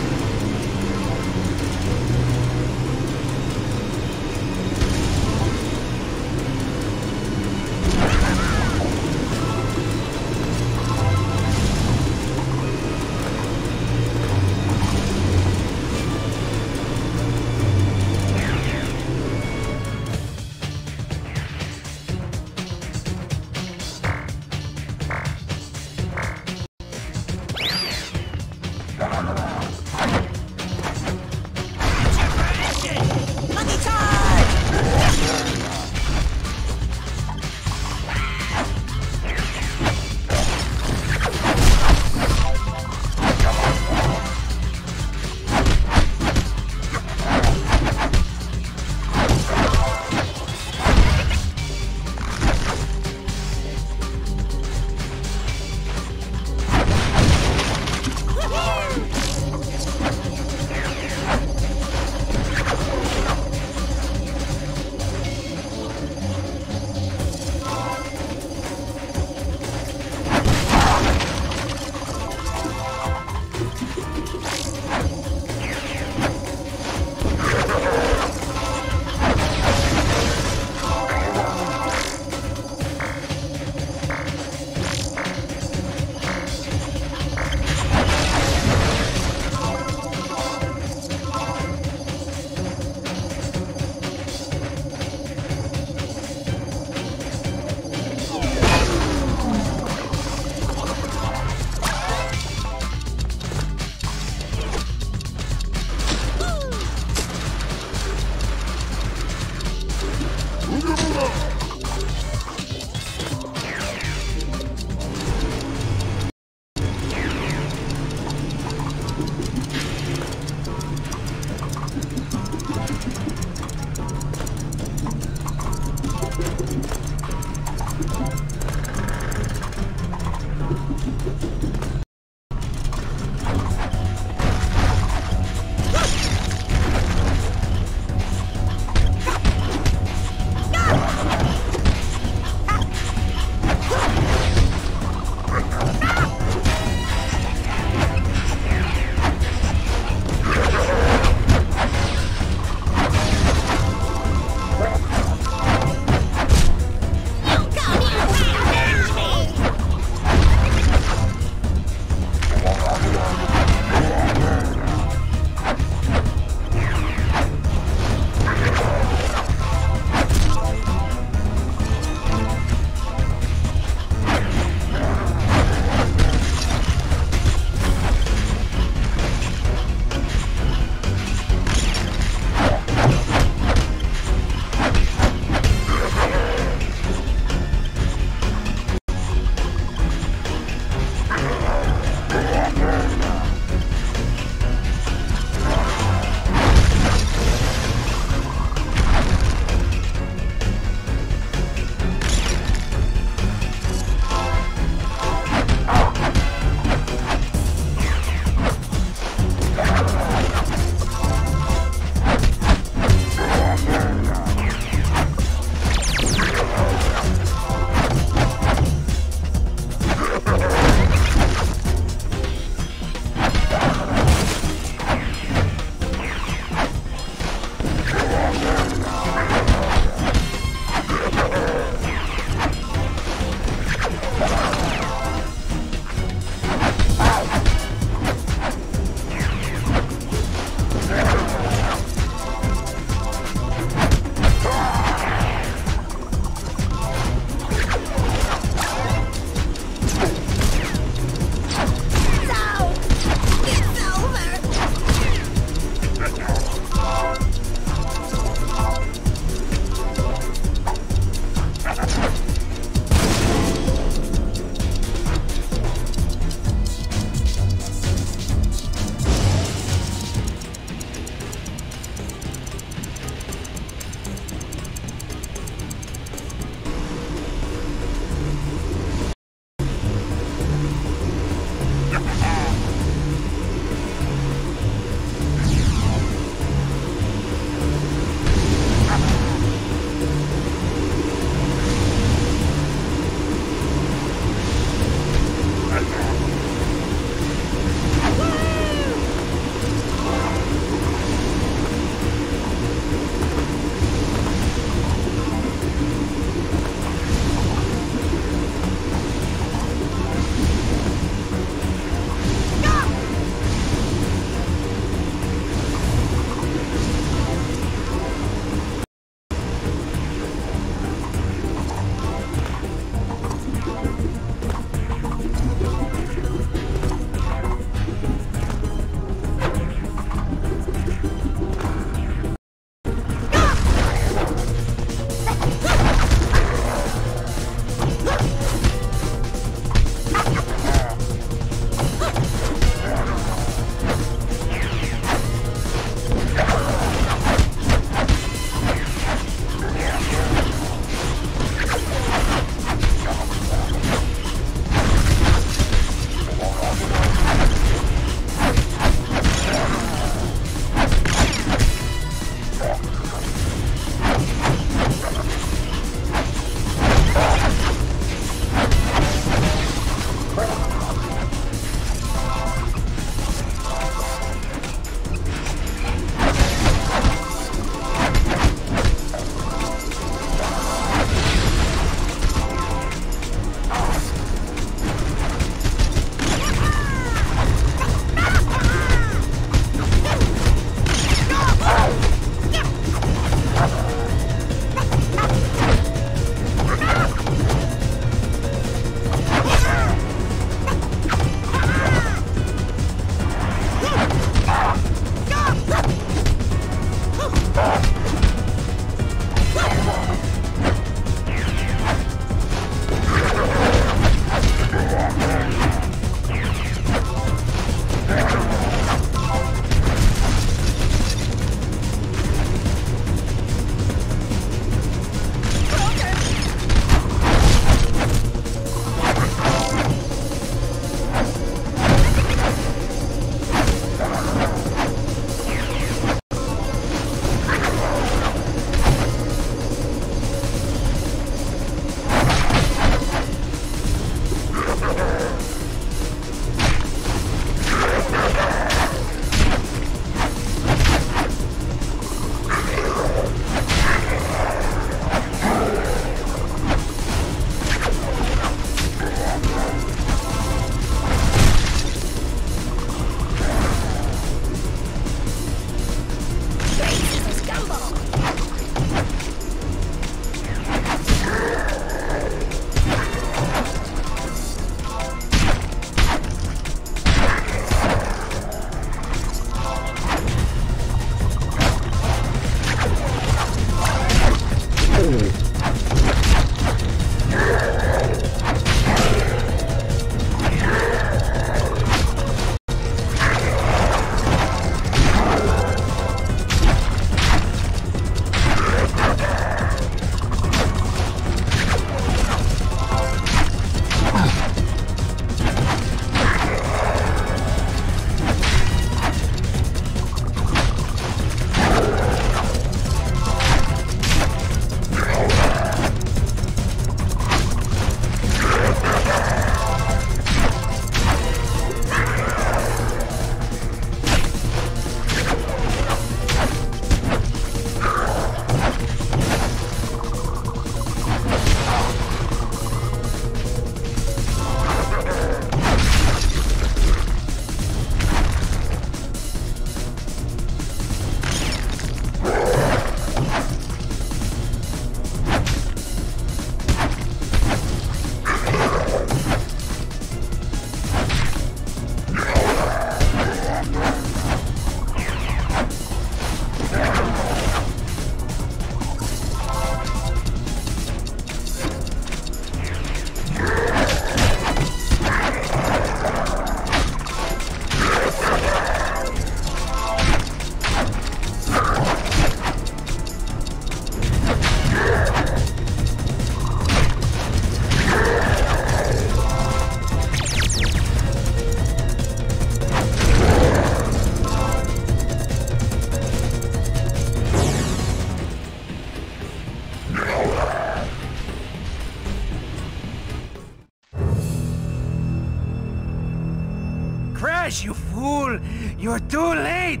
You fool! You're too late!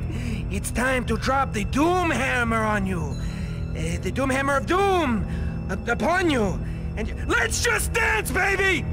It's time to drop the Doom Hammer on you! Uh, the Doom Hammer of Doom! up- upon you! And let's just dance, baby!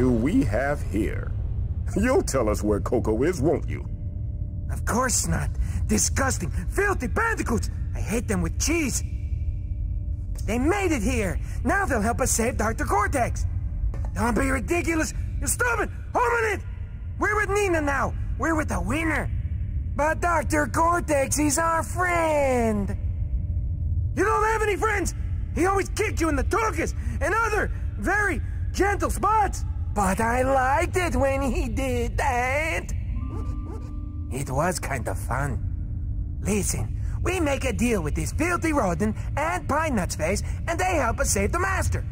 Do we have here? You'll tell us where Coco is, won't you? Of course not. Disgusting, filthy bandicoots! I hate them with cheese. They made it here. Now they'll help us save Dr. Cortex. Don't be ridiculous. You're stupid. Hominid! We're with Nina now. We're with the winner. But Dr. Cortex, he's our friend. You don't have any friends. He always kicked you in the tuchus and other very gentle spots. But I liked it when he did that. It was kind of fun. Listen, we make a deal with this filthy rodent and Pine Nut's face, and they help us save the master.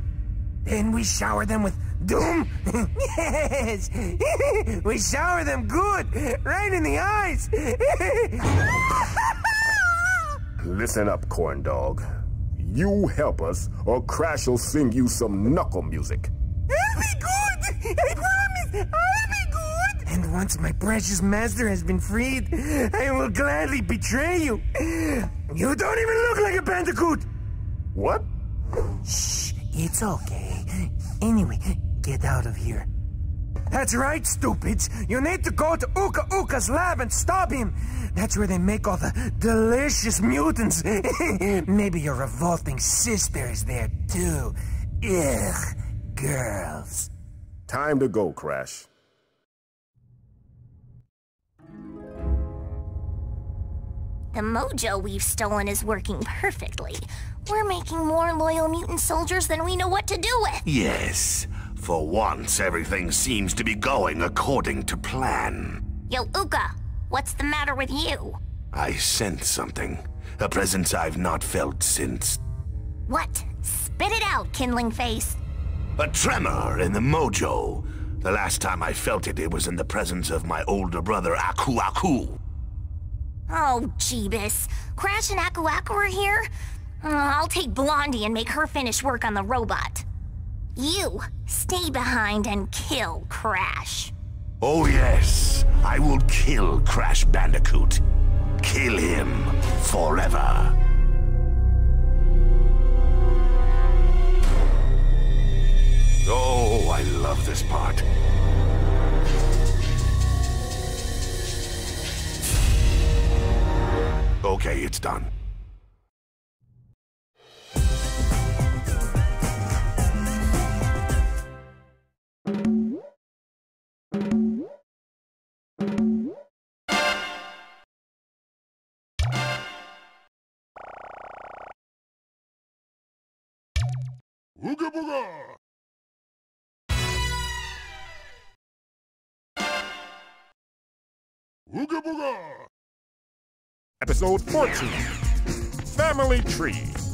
Then we shower them with doom. yes, we shower them good, right in the eyes. Listen up, corn dog. You help us, or Crash will sing you some knuckle music. I'll be good! I promise! I'll be good! And once my precious master has been freed, I will gladly betray you. You don't even look like a bandicoot! What? Shh, it's okay. Anyway, get out of here. That's right, stupids. You need to go to Uka Uka's lab and stop him. That's where they make all the delicious mutants. Maybe your revolting sister is there too. Ugh, girls. Time to go, Crash. The mojo we've stolen is working perfectly. We're making more loyal mutant soldiers than we know what to do with. Yes. For once, everything seems to be going according to plan. Yo, Uka, what's the matter with you? I sense something. A presence I've not felt since... What? Spit it out, kindling face. A tremor in the mojo. The last time I felt it, it was in the presence of my older brother, Aku Aku. Oh, Jeebus. Crash and Aku Aku are here? Uh, I'll take Blondie and make her finish work on the robot. You, stay behind and kill Crash. Oh yes, I will kill Crash Bandicoot. Kill him forever. Oh, I love this part. Okay, it's done. Ooga booga! Ooga booga! Episode 14 Family Tree.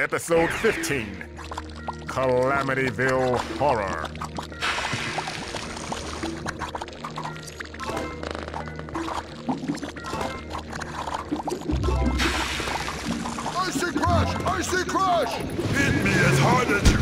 Episode 15 Calamityville Horror. Hit me as hard as you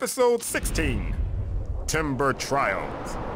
Episode 16 Timber Trials.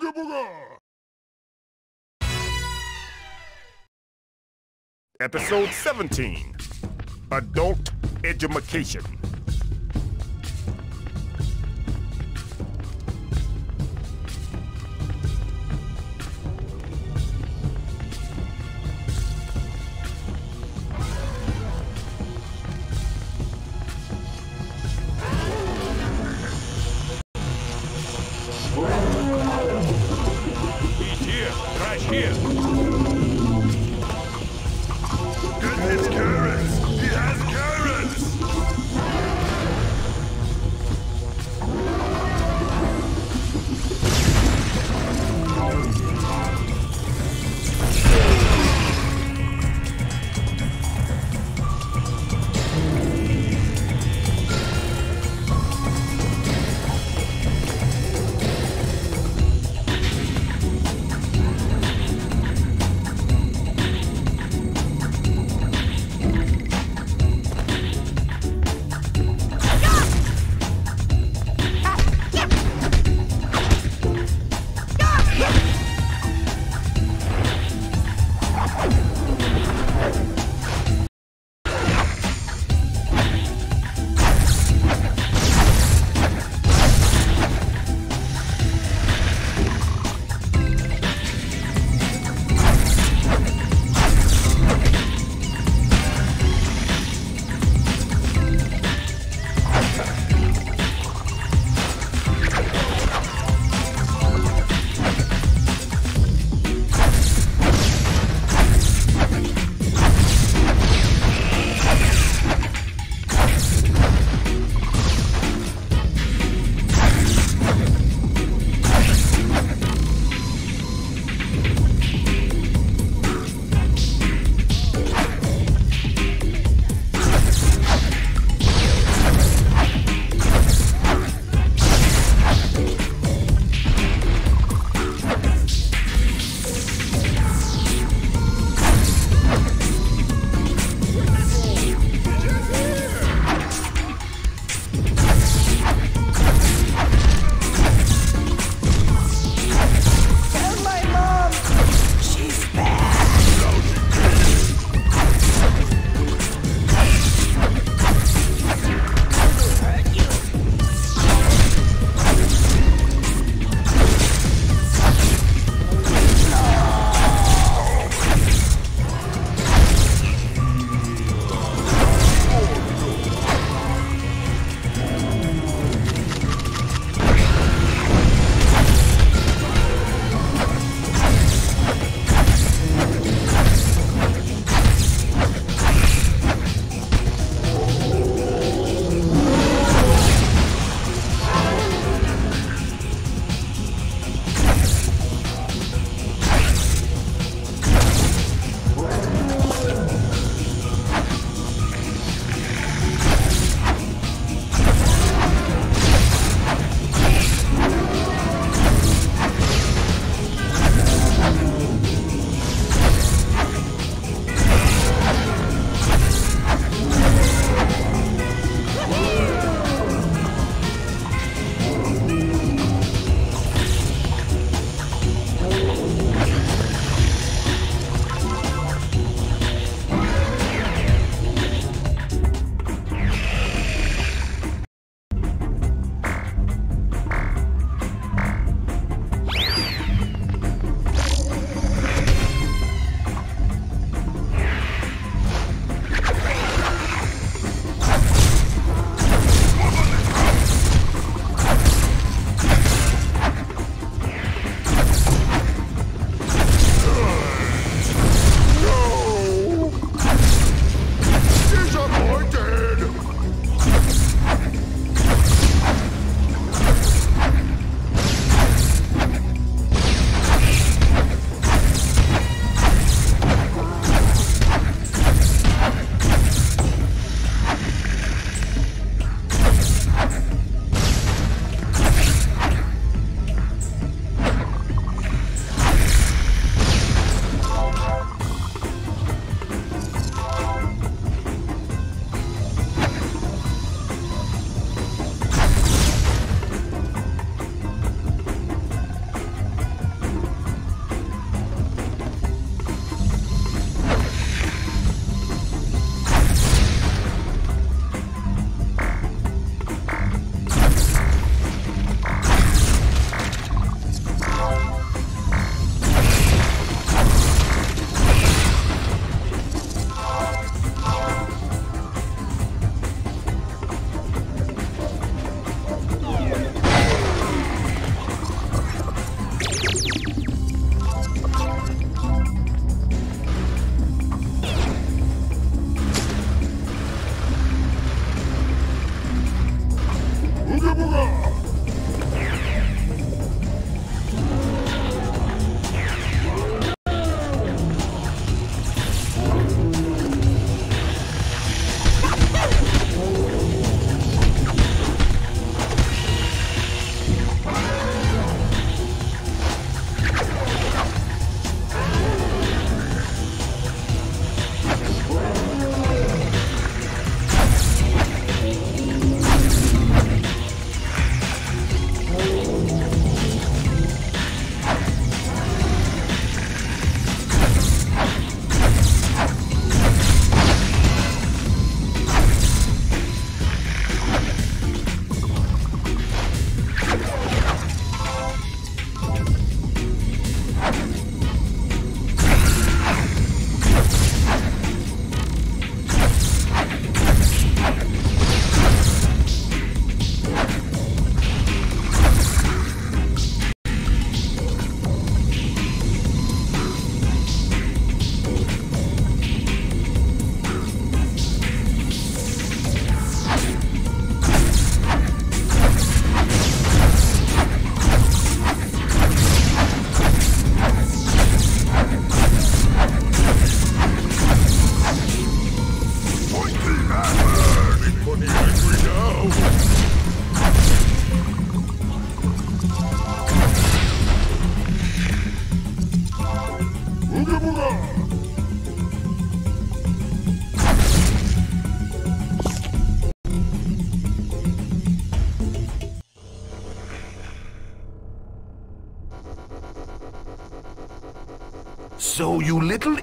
Ooga booga! Episode 17 Adult Education.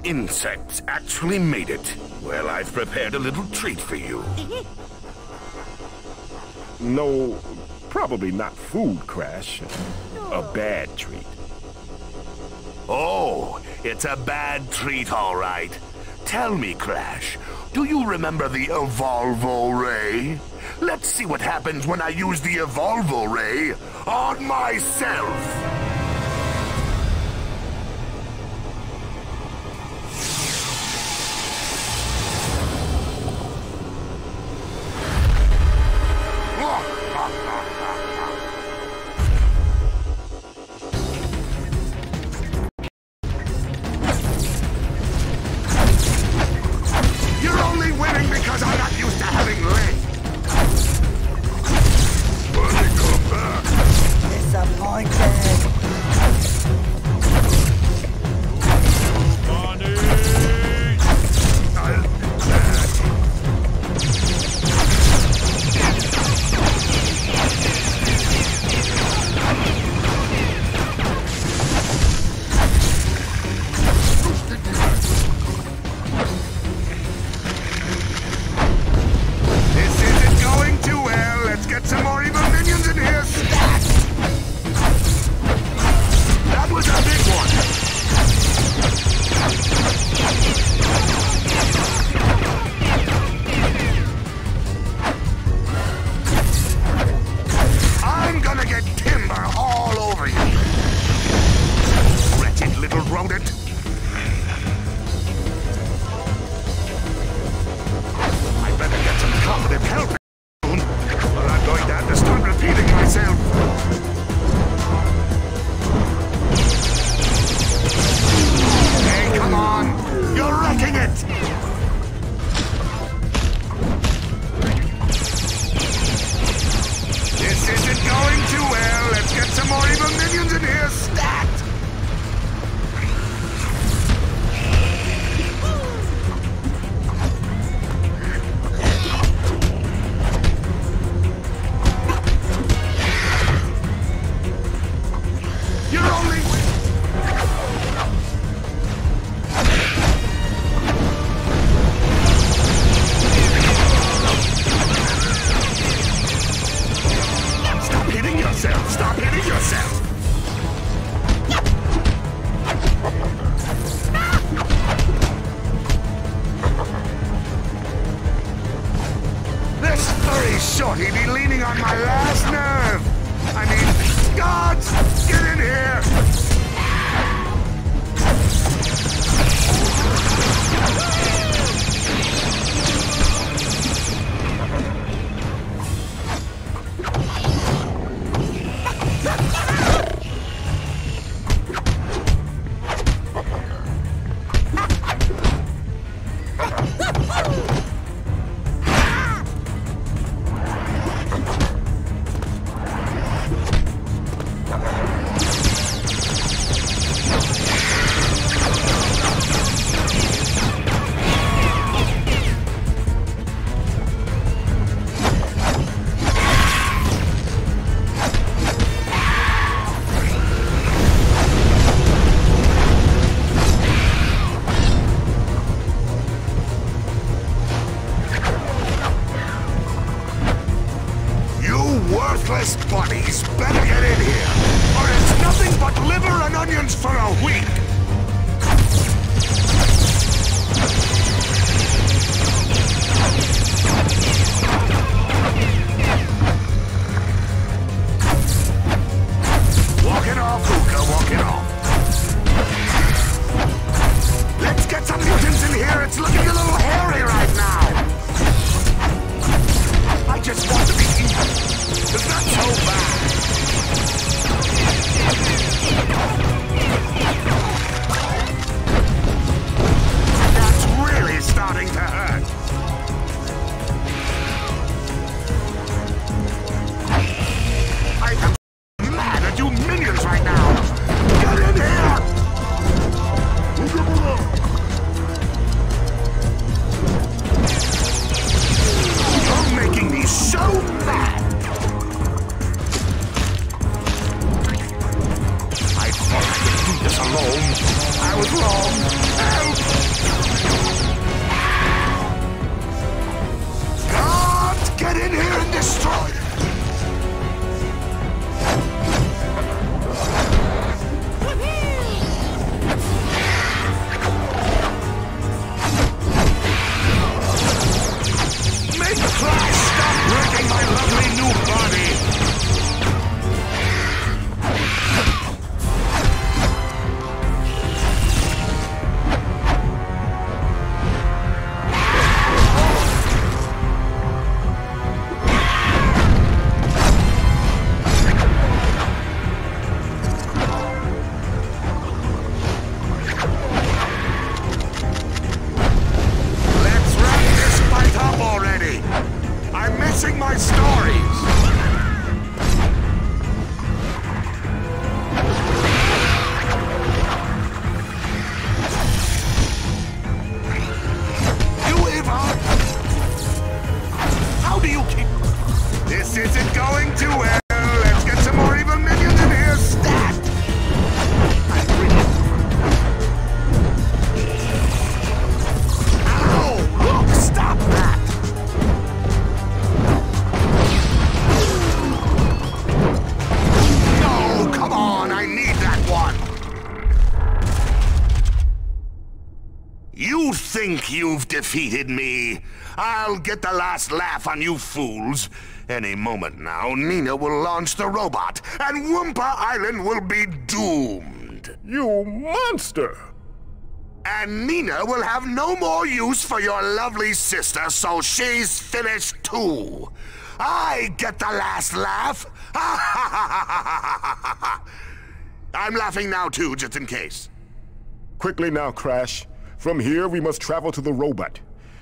insects actually made it. Well, I've prepared a little treat for you. no, probably not food, Crash. A bad treat. Oh, it's a bad treat, all right. Tell me, Crash, do you remember the Evolvo Ray? Let's see what happens when I use the Evolvo Ray on myself. Think you've defeated me? I'll get the last laugh on you fools. Any moment now, Nina will launch the robot, and Wumpa Island will be doomed. You monster! And Nina will have no more use for your lovely sister, so she's finished too. I get the last laugh. I'm laughing now too, just in case. Quickly now, Crash. From here, we must travel to the robot.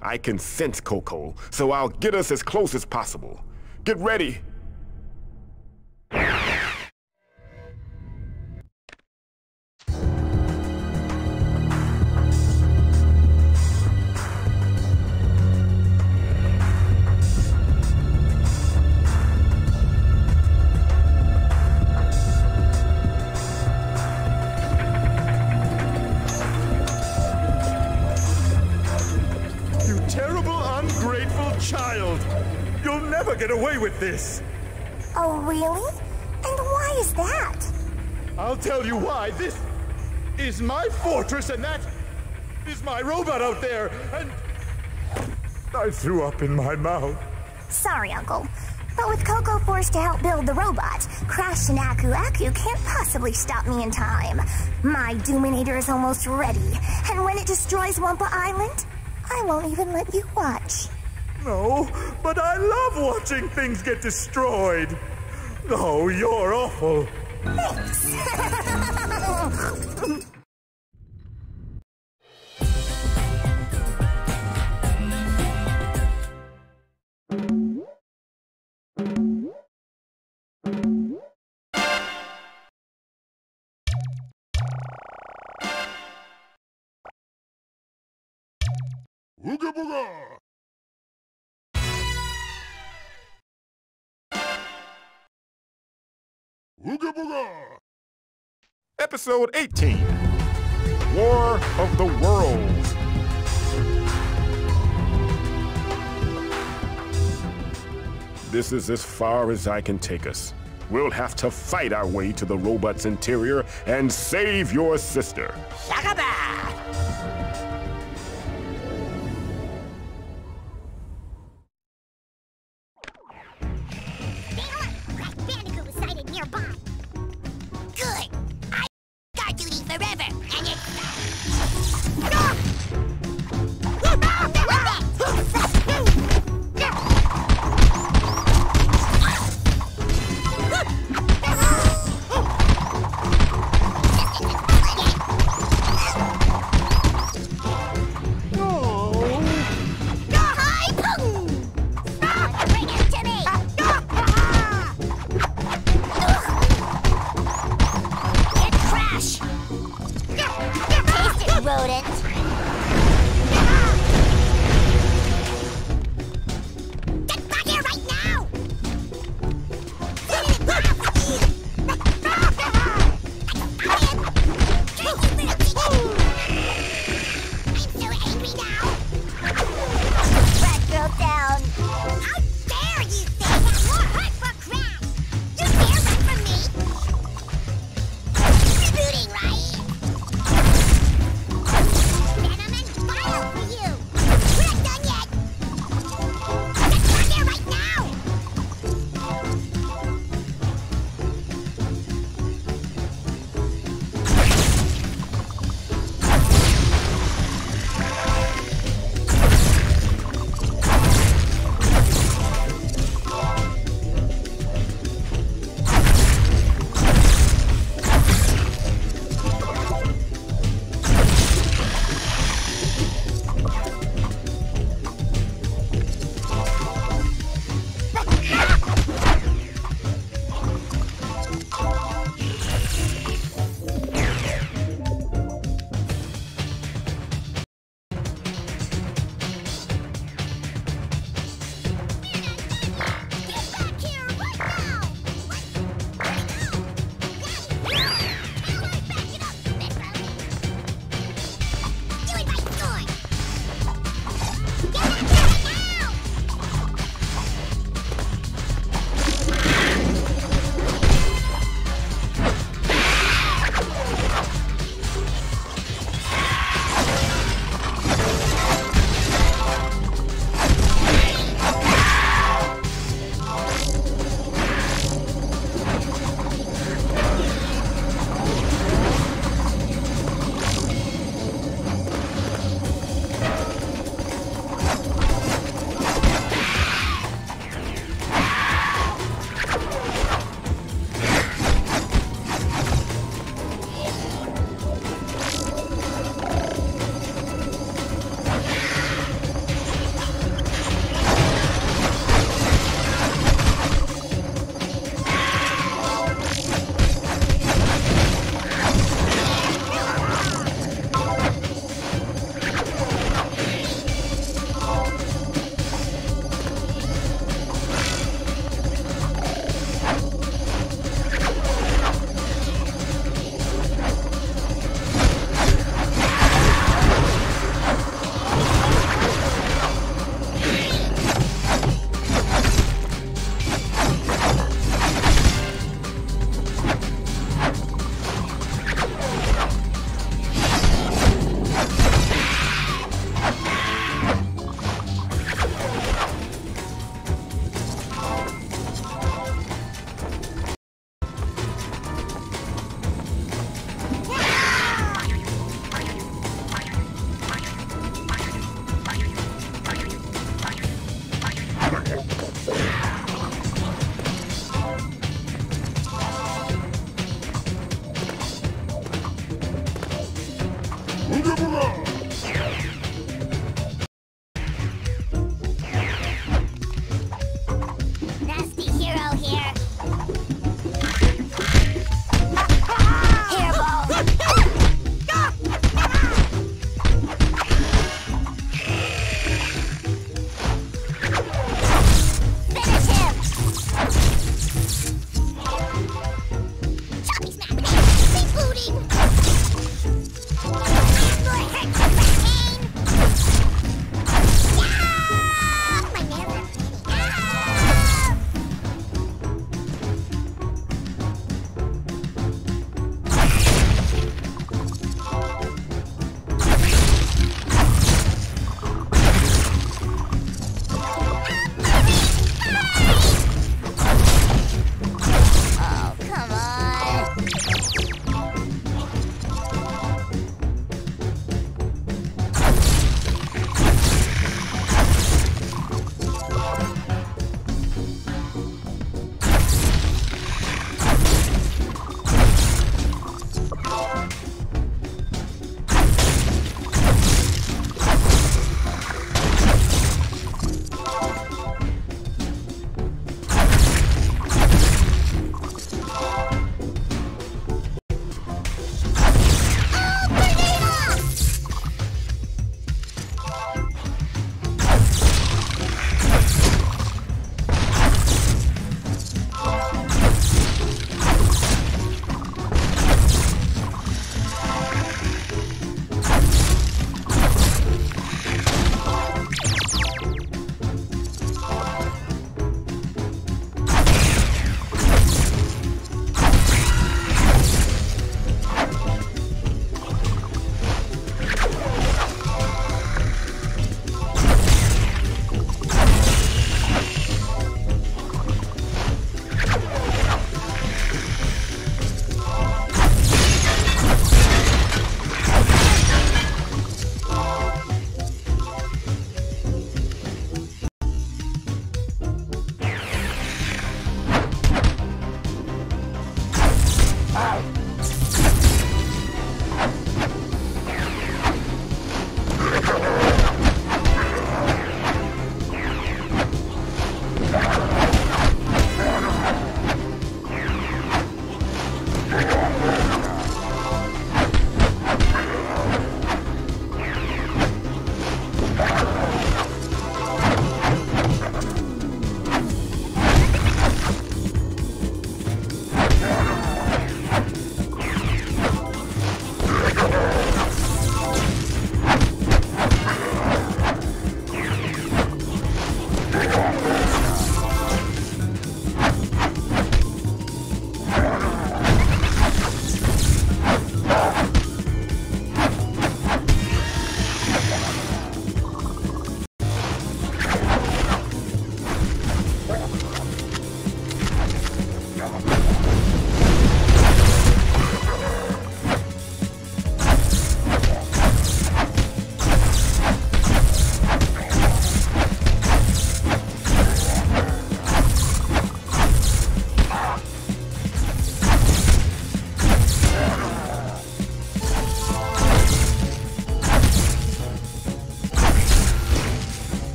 I can sense Coco, so I'll get us as close as possible. Get ready. This! Oh, really? And why is that? I'll tell you why. This is my fortress, and that is my robot out there, and I threw up in my mouth. Sorry, Uncle. But with Coco forced to help build the robot, Crash and Aku Aku can't possibly stop me in time. My Doominator is almost ready, and when it destroys Wumpa Island, I won't even let you watch. No, but I love watching things get destroyed. Oh, you're awful. Ooga booga! Episode 18 War of the Whirls. This is as far as I can take us. We'll have to fight our way to the robot's interior and save your sister. Crash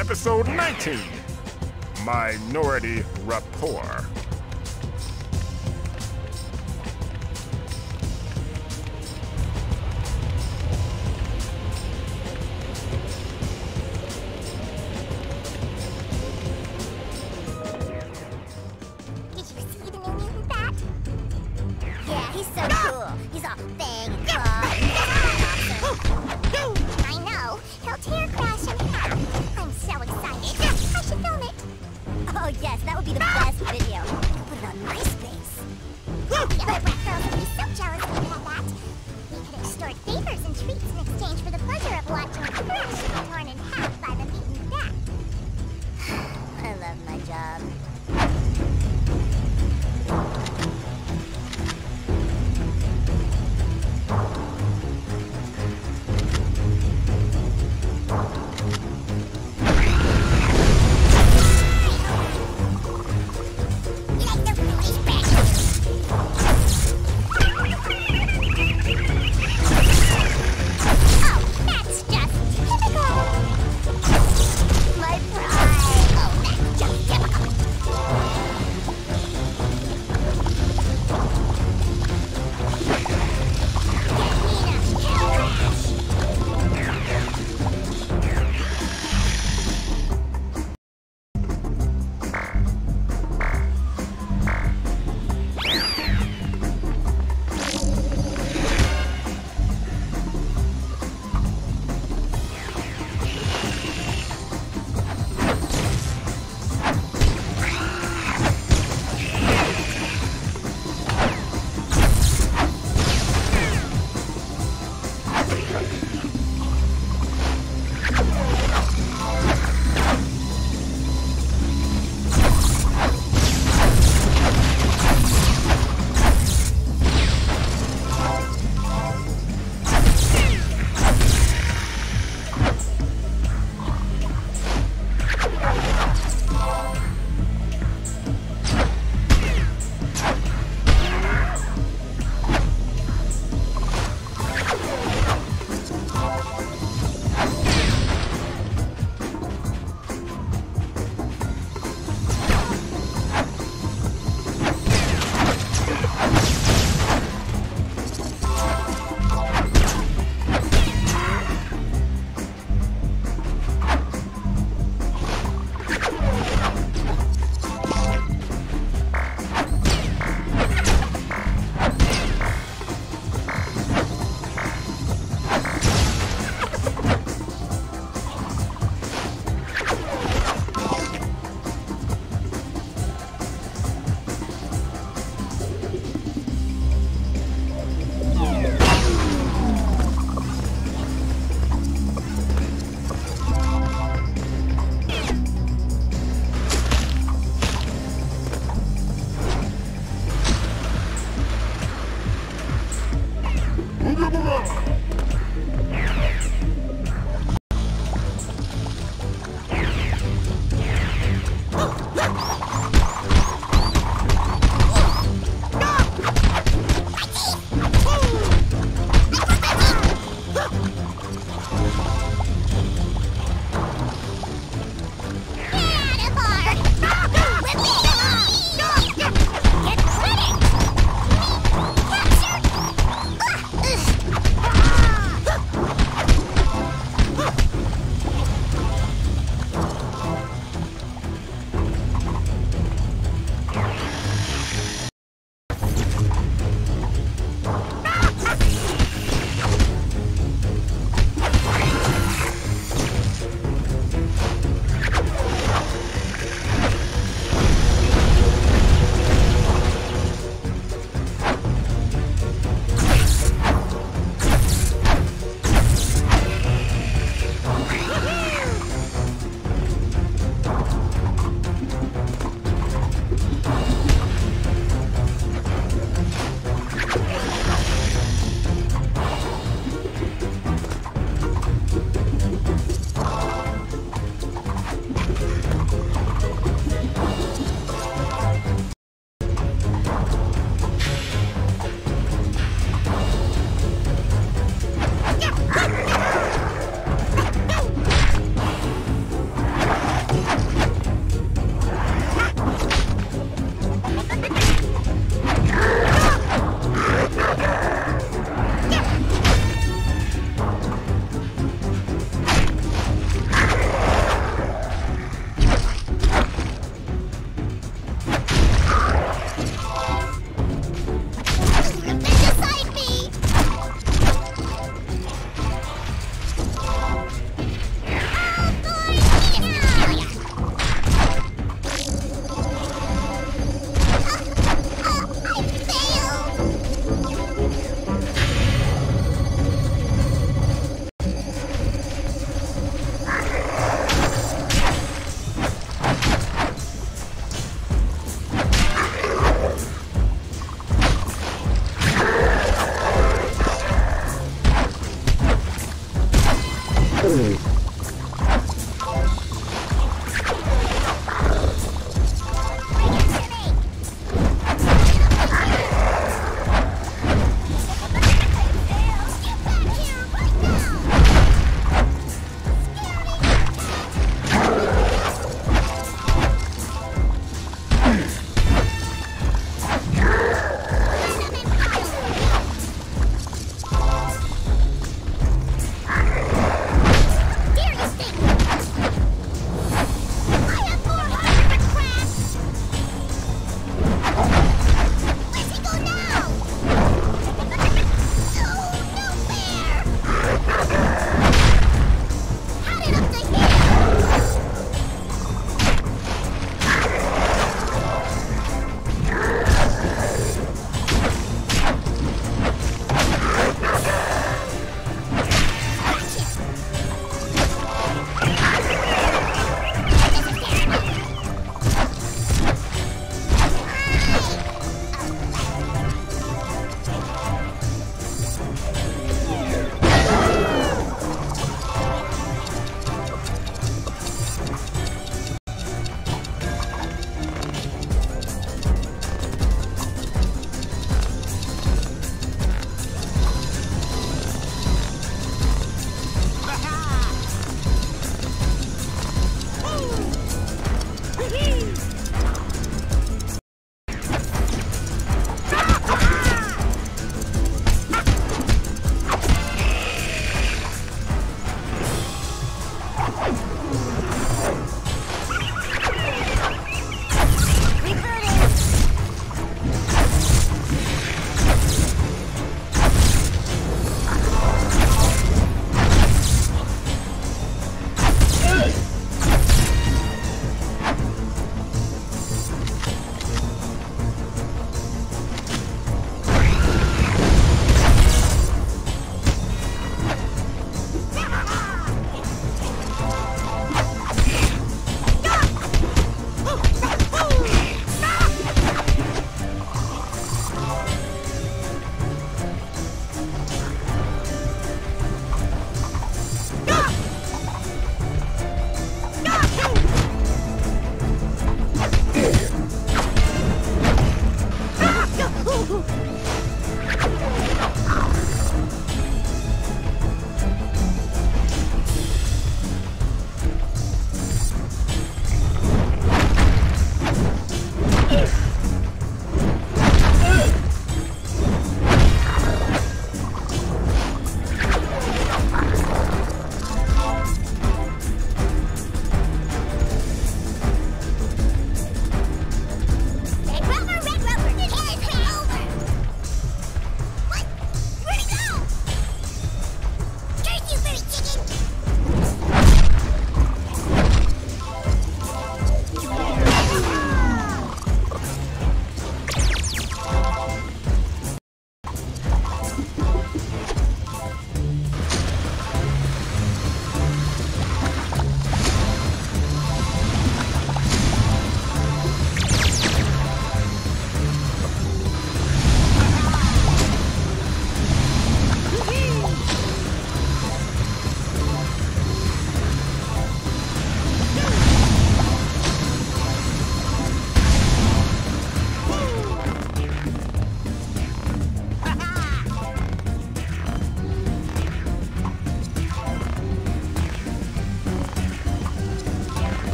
Episode 19 Minority Rapport.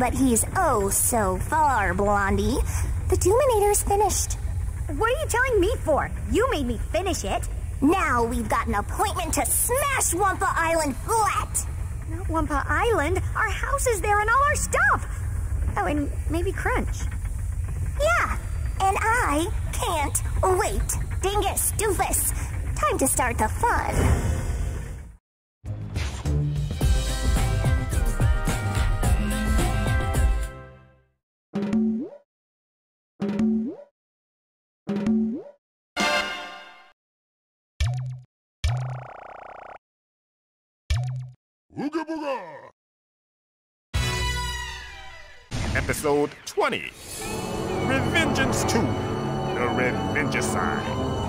But he's oh so far, Blondie. The Doominator's finished. What are you telling me for? You made me finish it. Now we've got an appointment to smash Wumpa Island flat. Not Wumpa Island. Our house is there and all our stuff. Oh, and maybe Crunch. Yeah, and I can't wait. Dingus, doofus. Time to start the fun. Ooga booga! Episode 20 Revengeance 2 The Revengicide. Get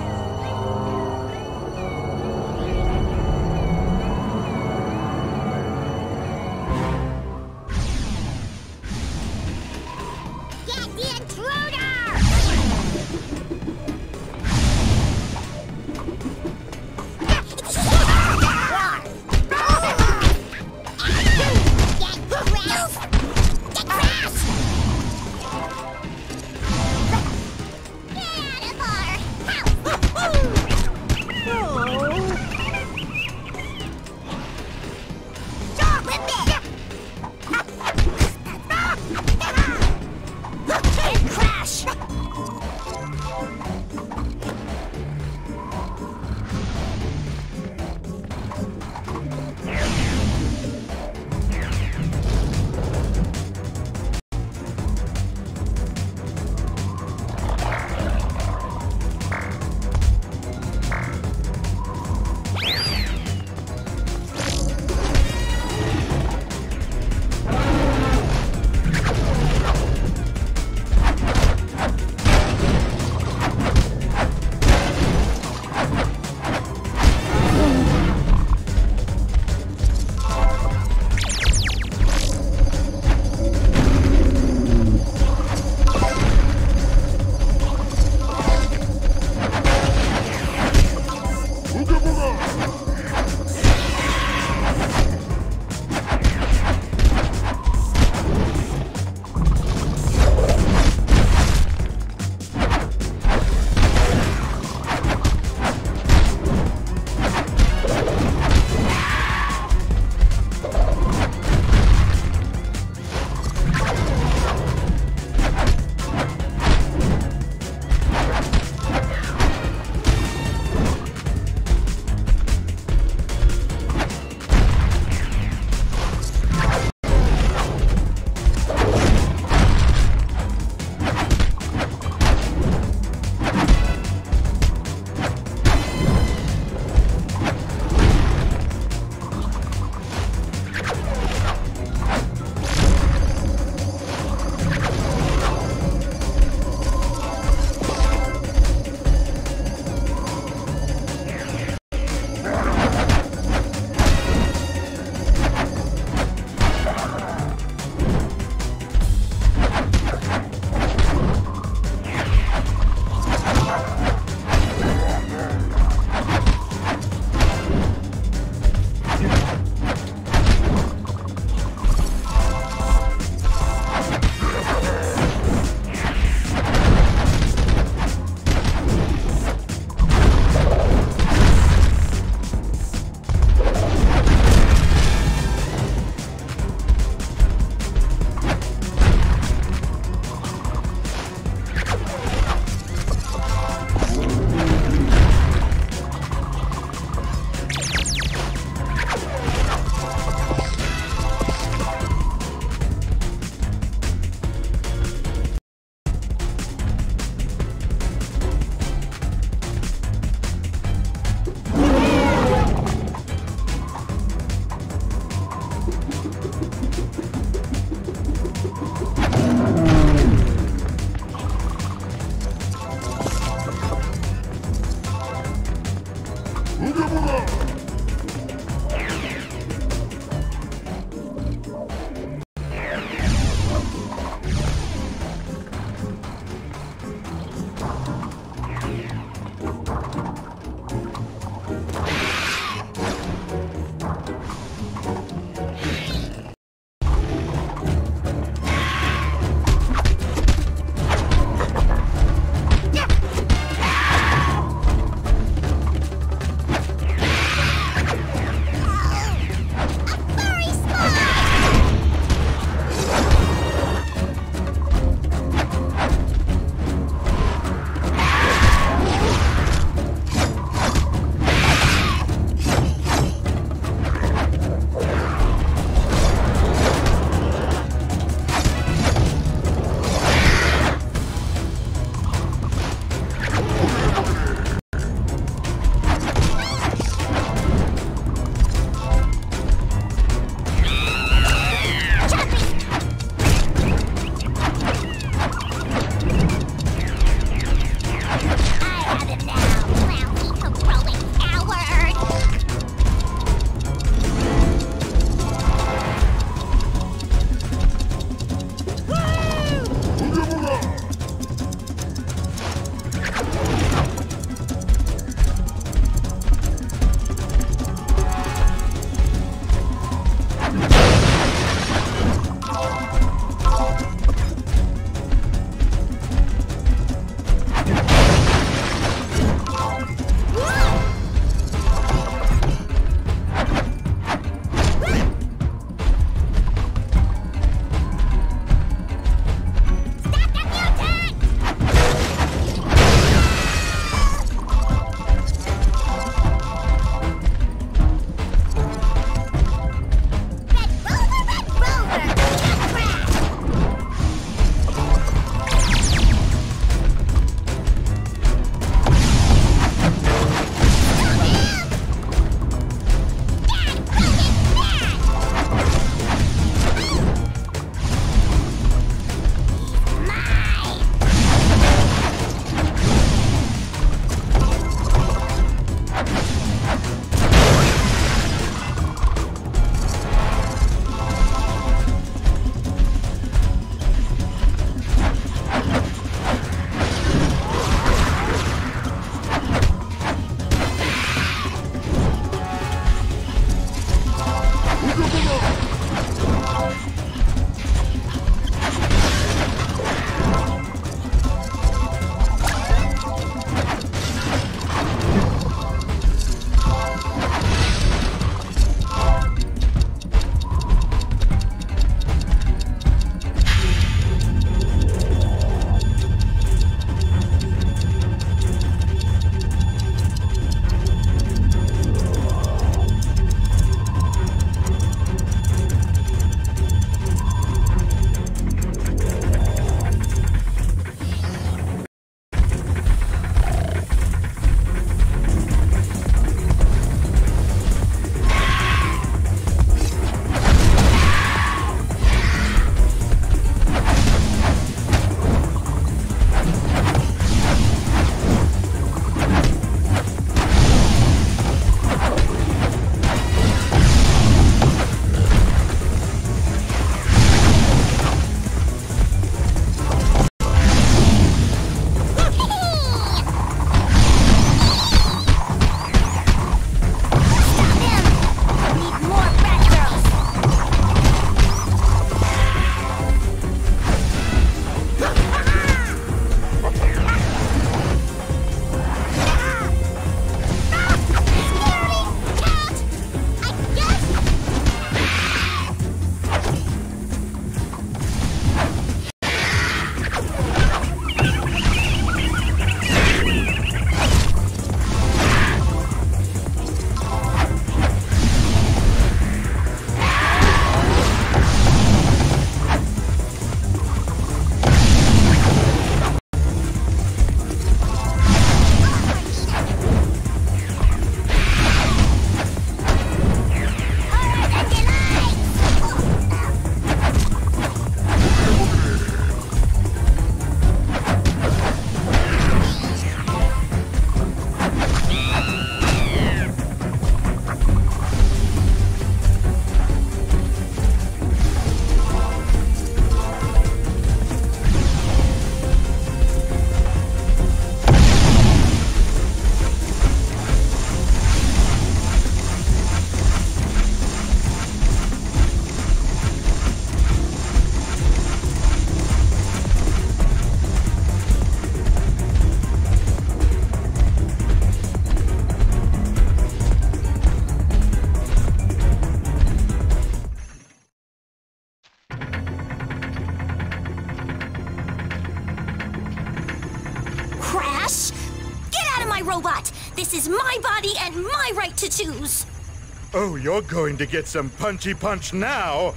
Oh, you're going to get some punchy punch now.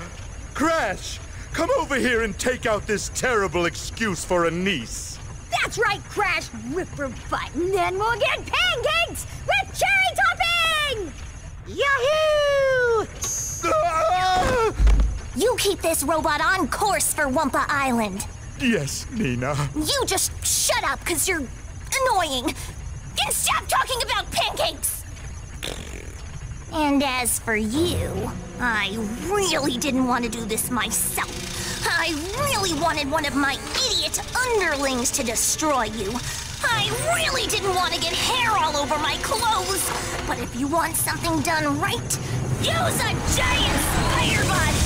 Crash, come over here and take out this terrible excuse for a niece. That's right, Crash, Ripper Butt, and then we'll get pancakes with cherry topping! Yahoo! You keep this robot on course for Wumpa Island. Yes, Nina. You just shut up, because you're annoying. As for you, I really didn't want to do this myself. I really wanted one of my idiot underlings to destroy you. I really didn't want to get hair all over my clothes. But if you want something done right, use a giant spider body!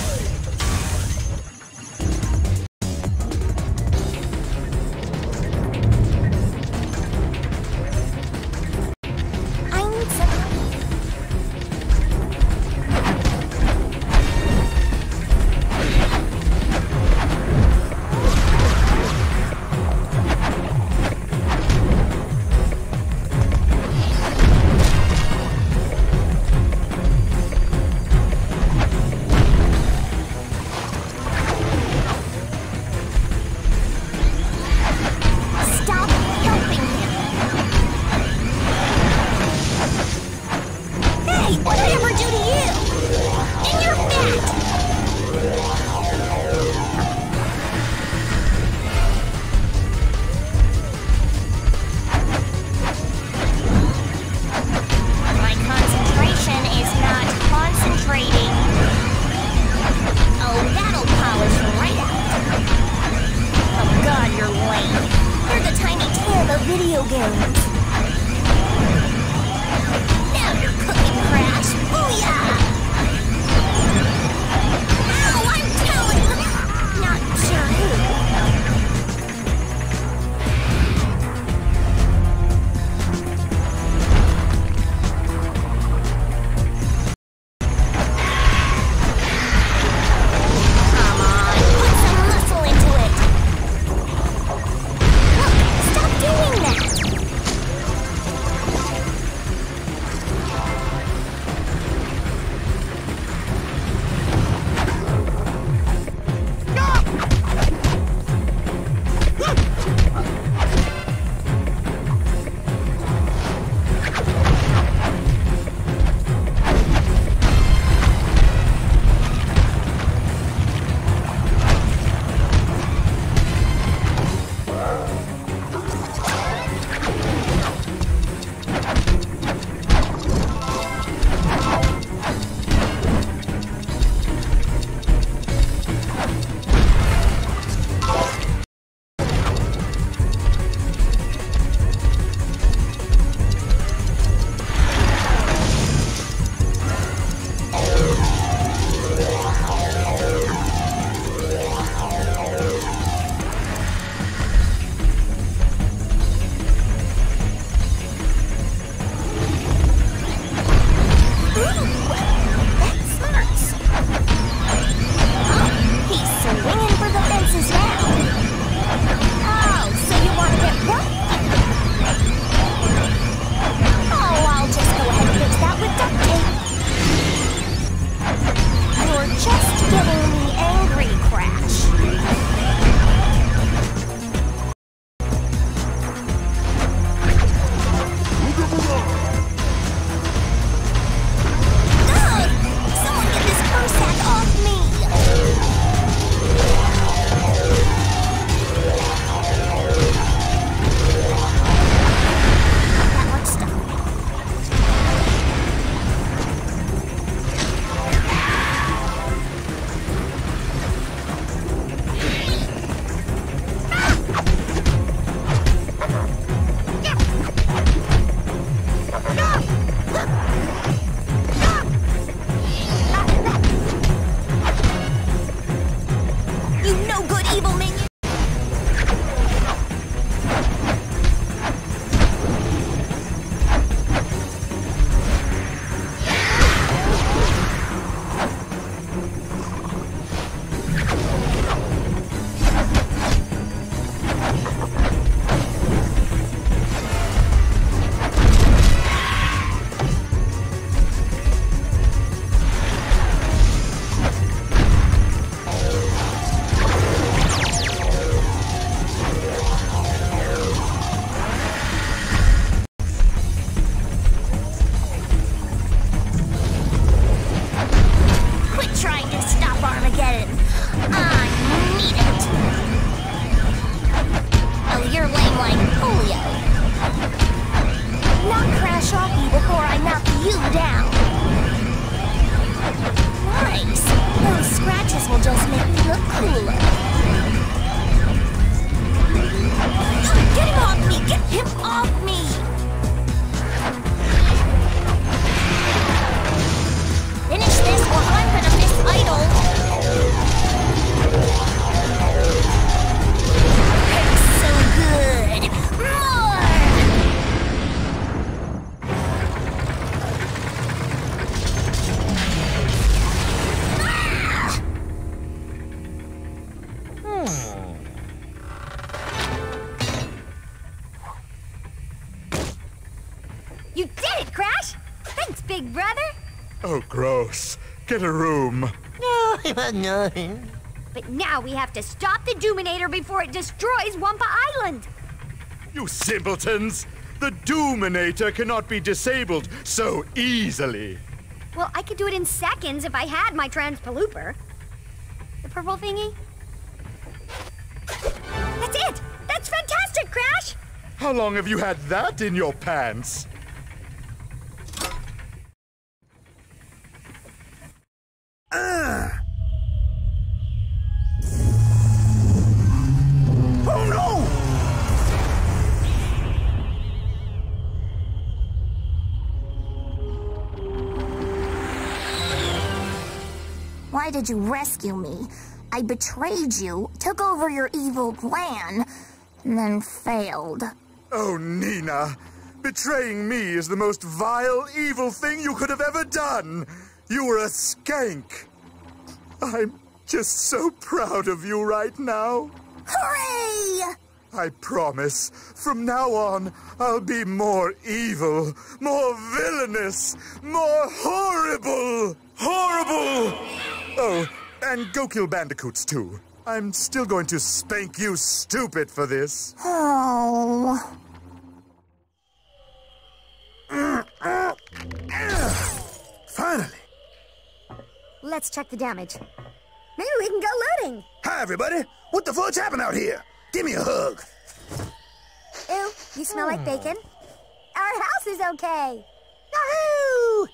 Get a room. No, no. But now we have to stop the Doominator before it destroys Wumpa Island! You simpletons! The Doominator cannot be disabled so easily. Well, I could do it in seconds if I had my transpalooper. The purple thingy? That's it! That's fantastic, Crash! How long have you had that in your pants? Did you rescue me? I betrayed you, took over your evil plan, and then failed. Oh, Nina. Betraying me is the most vile, evil thing you could have ever done. You were a skank. I'm just so proud of you right now. Hooray! I promise, from now on, I'll be more evil, more villainous, more horrible! Horrible! Oh, and go kill bandicoots too. I'm still going to spank you stupid for this. Oh. Finally! Let's check the damage. Maybe we can go looting. Hi, everybody! What the fudge happened out here? Give me a hug. Ew, you smell like bacon. Our house is okay. Yahoo!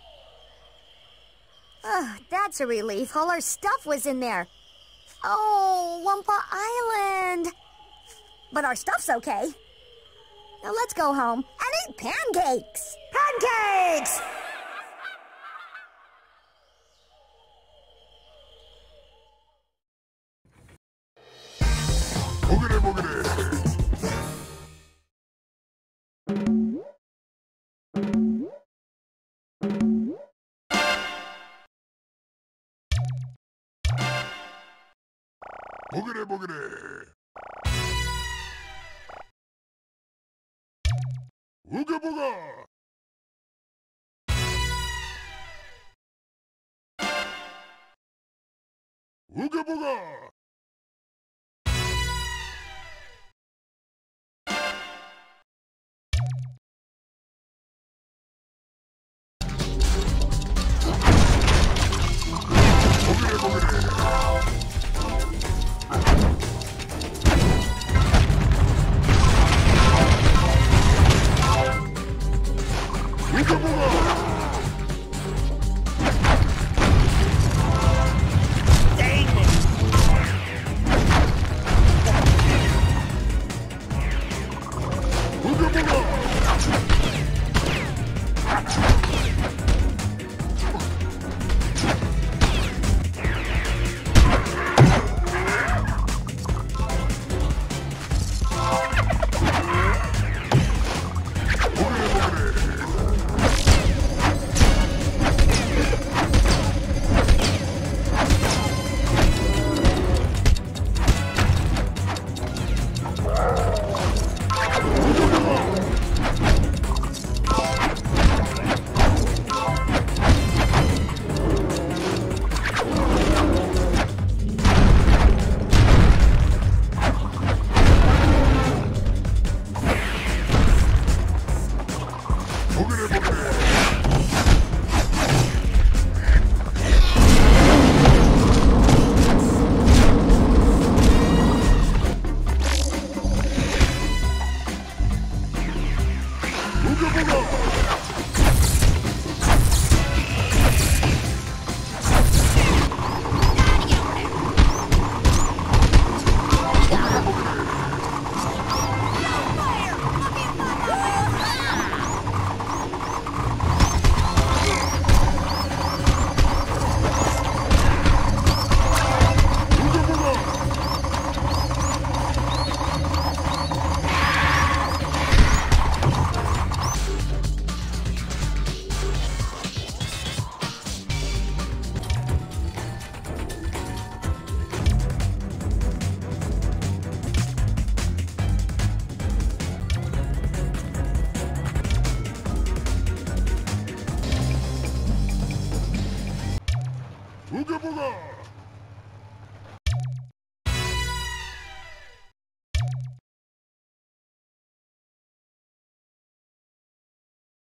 Oh, that's a relief. All our stuff was in there. Oh, Wumpa Island. But our stuff's okay. Now let's go home and eat pancakes. Pancakes! Boogity boogity. Boogity boogity. Ooga booga. Ooga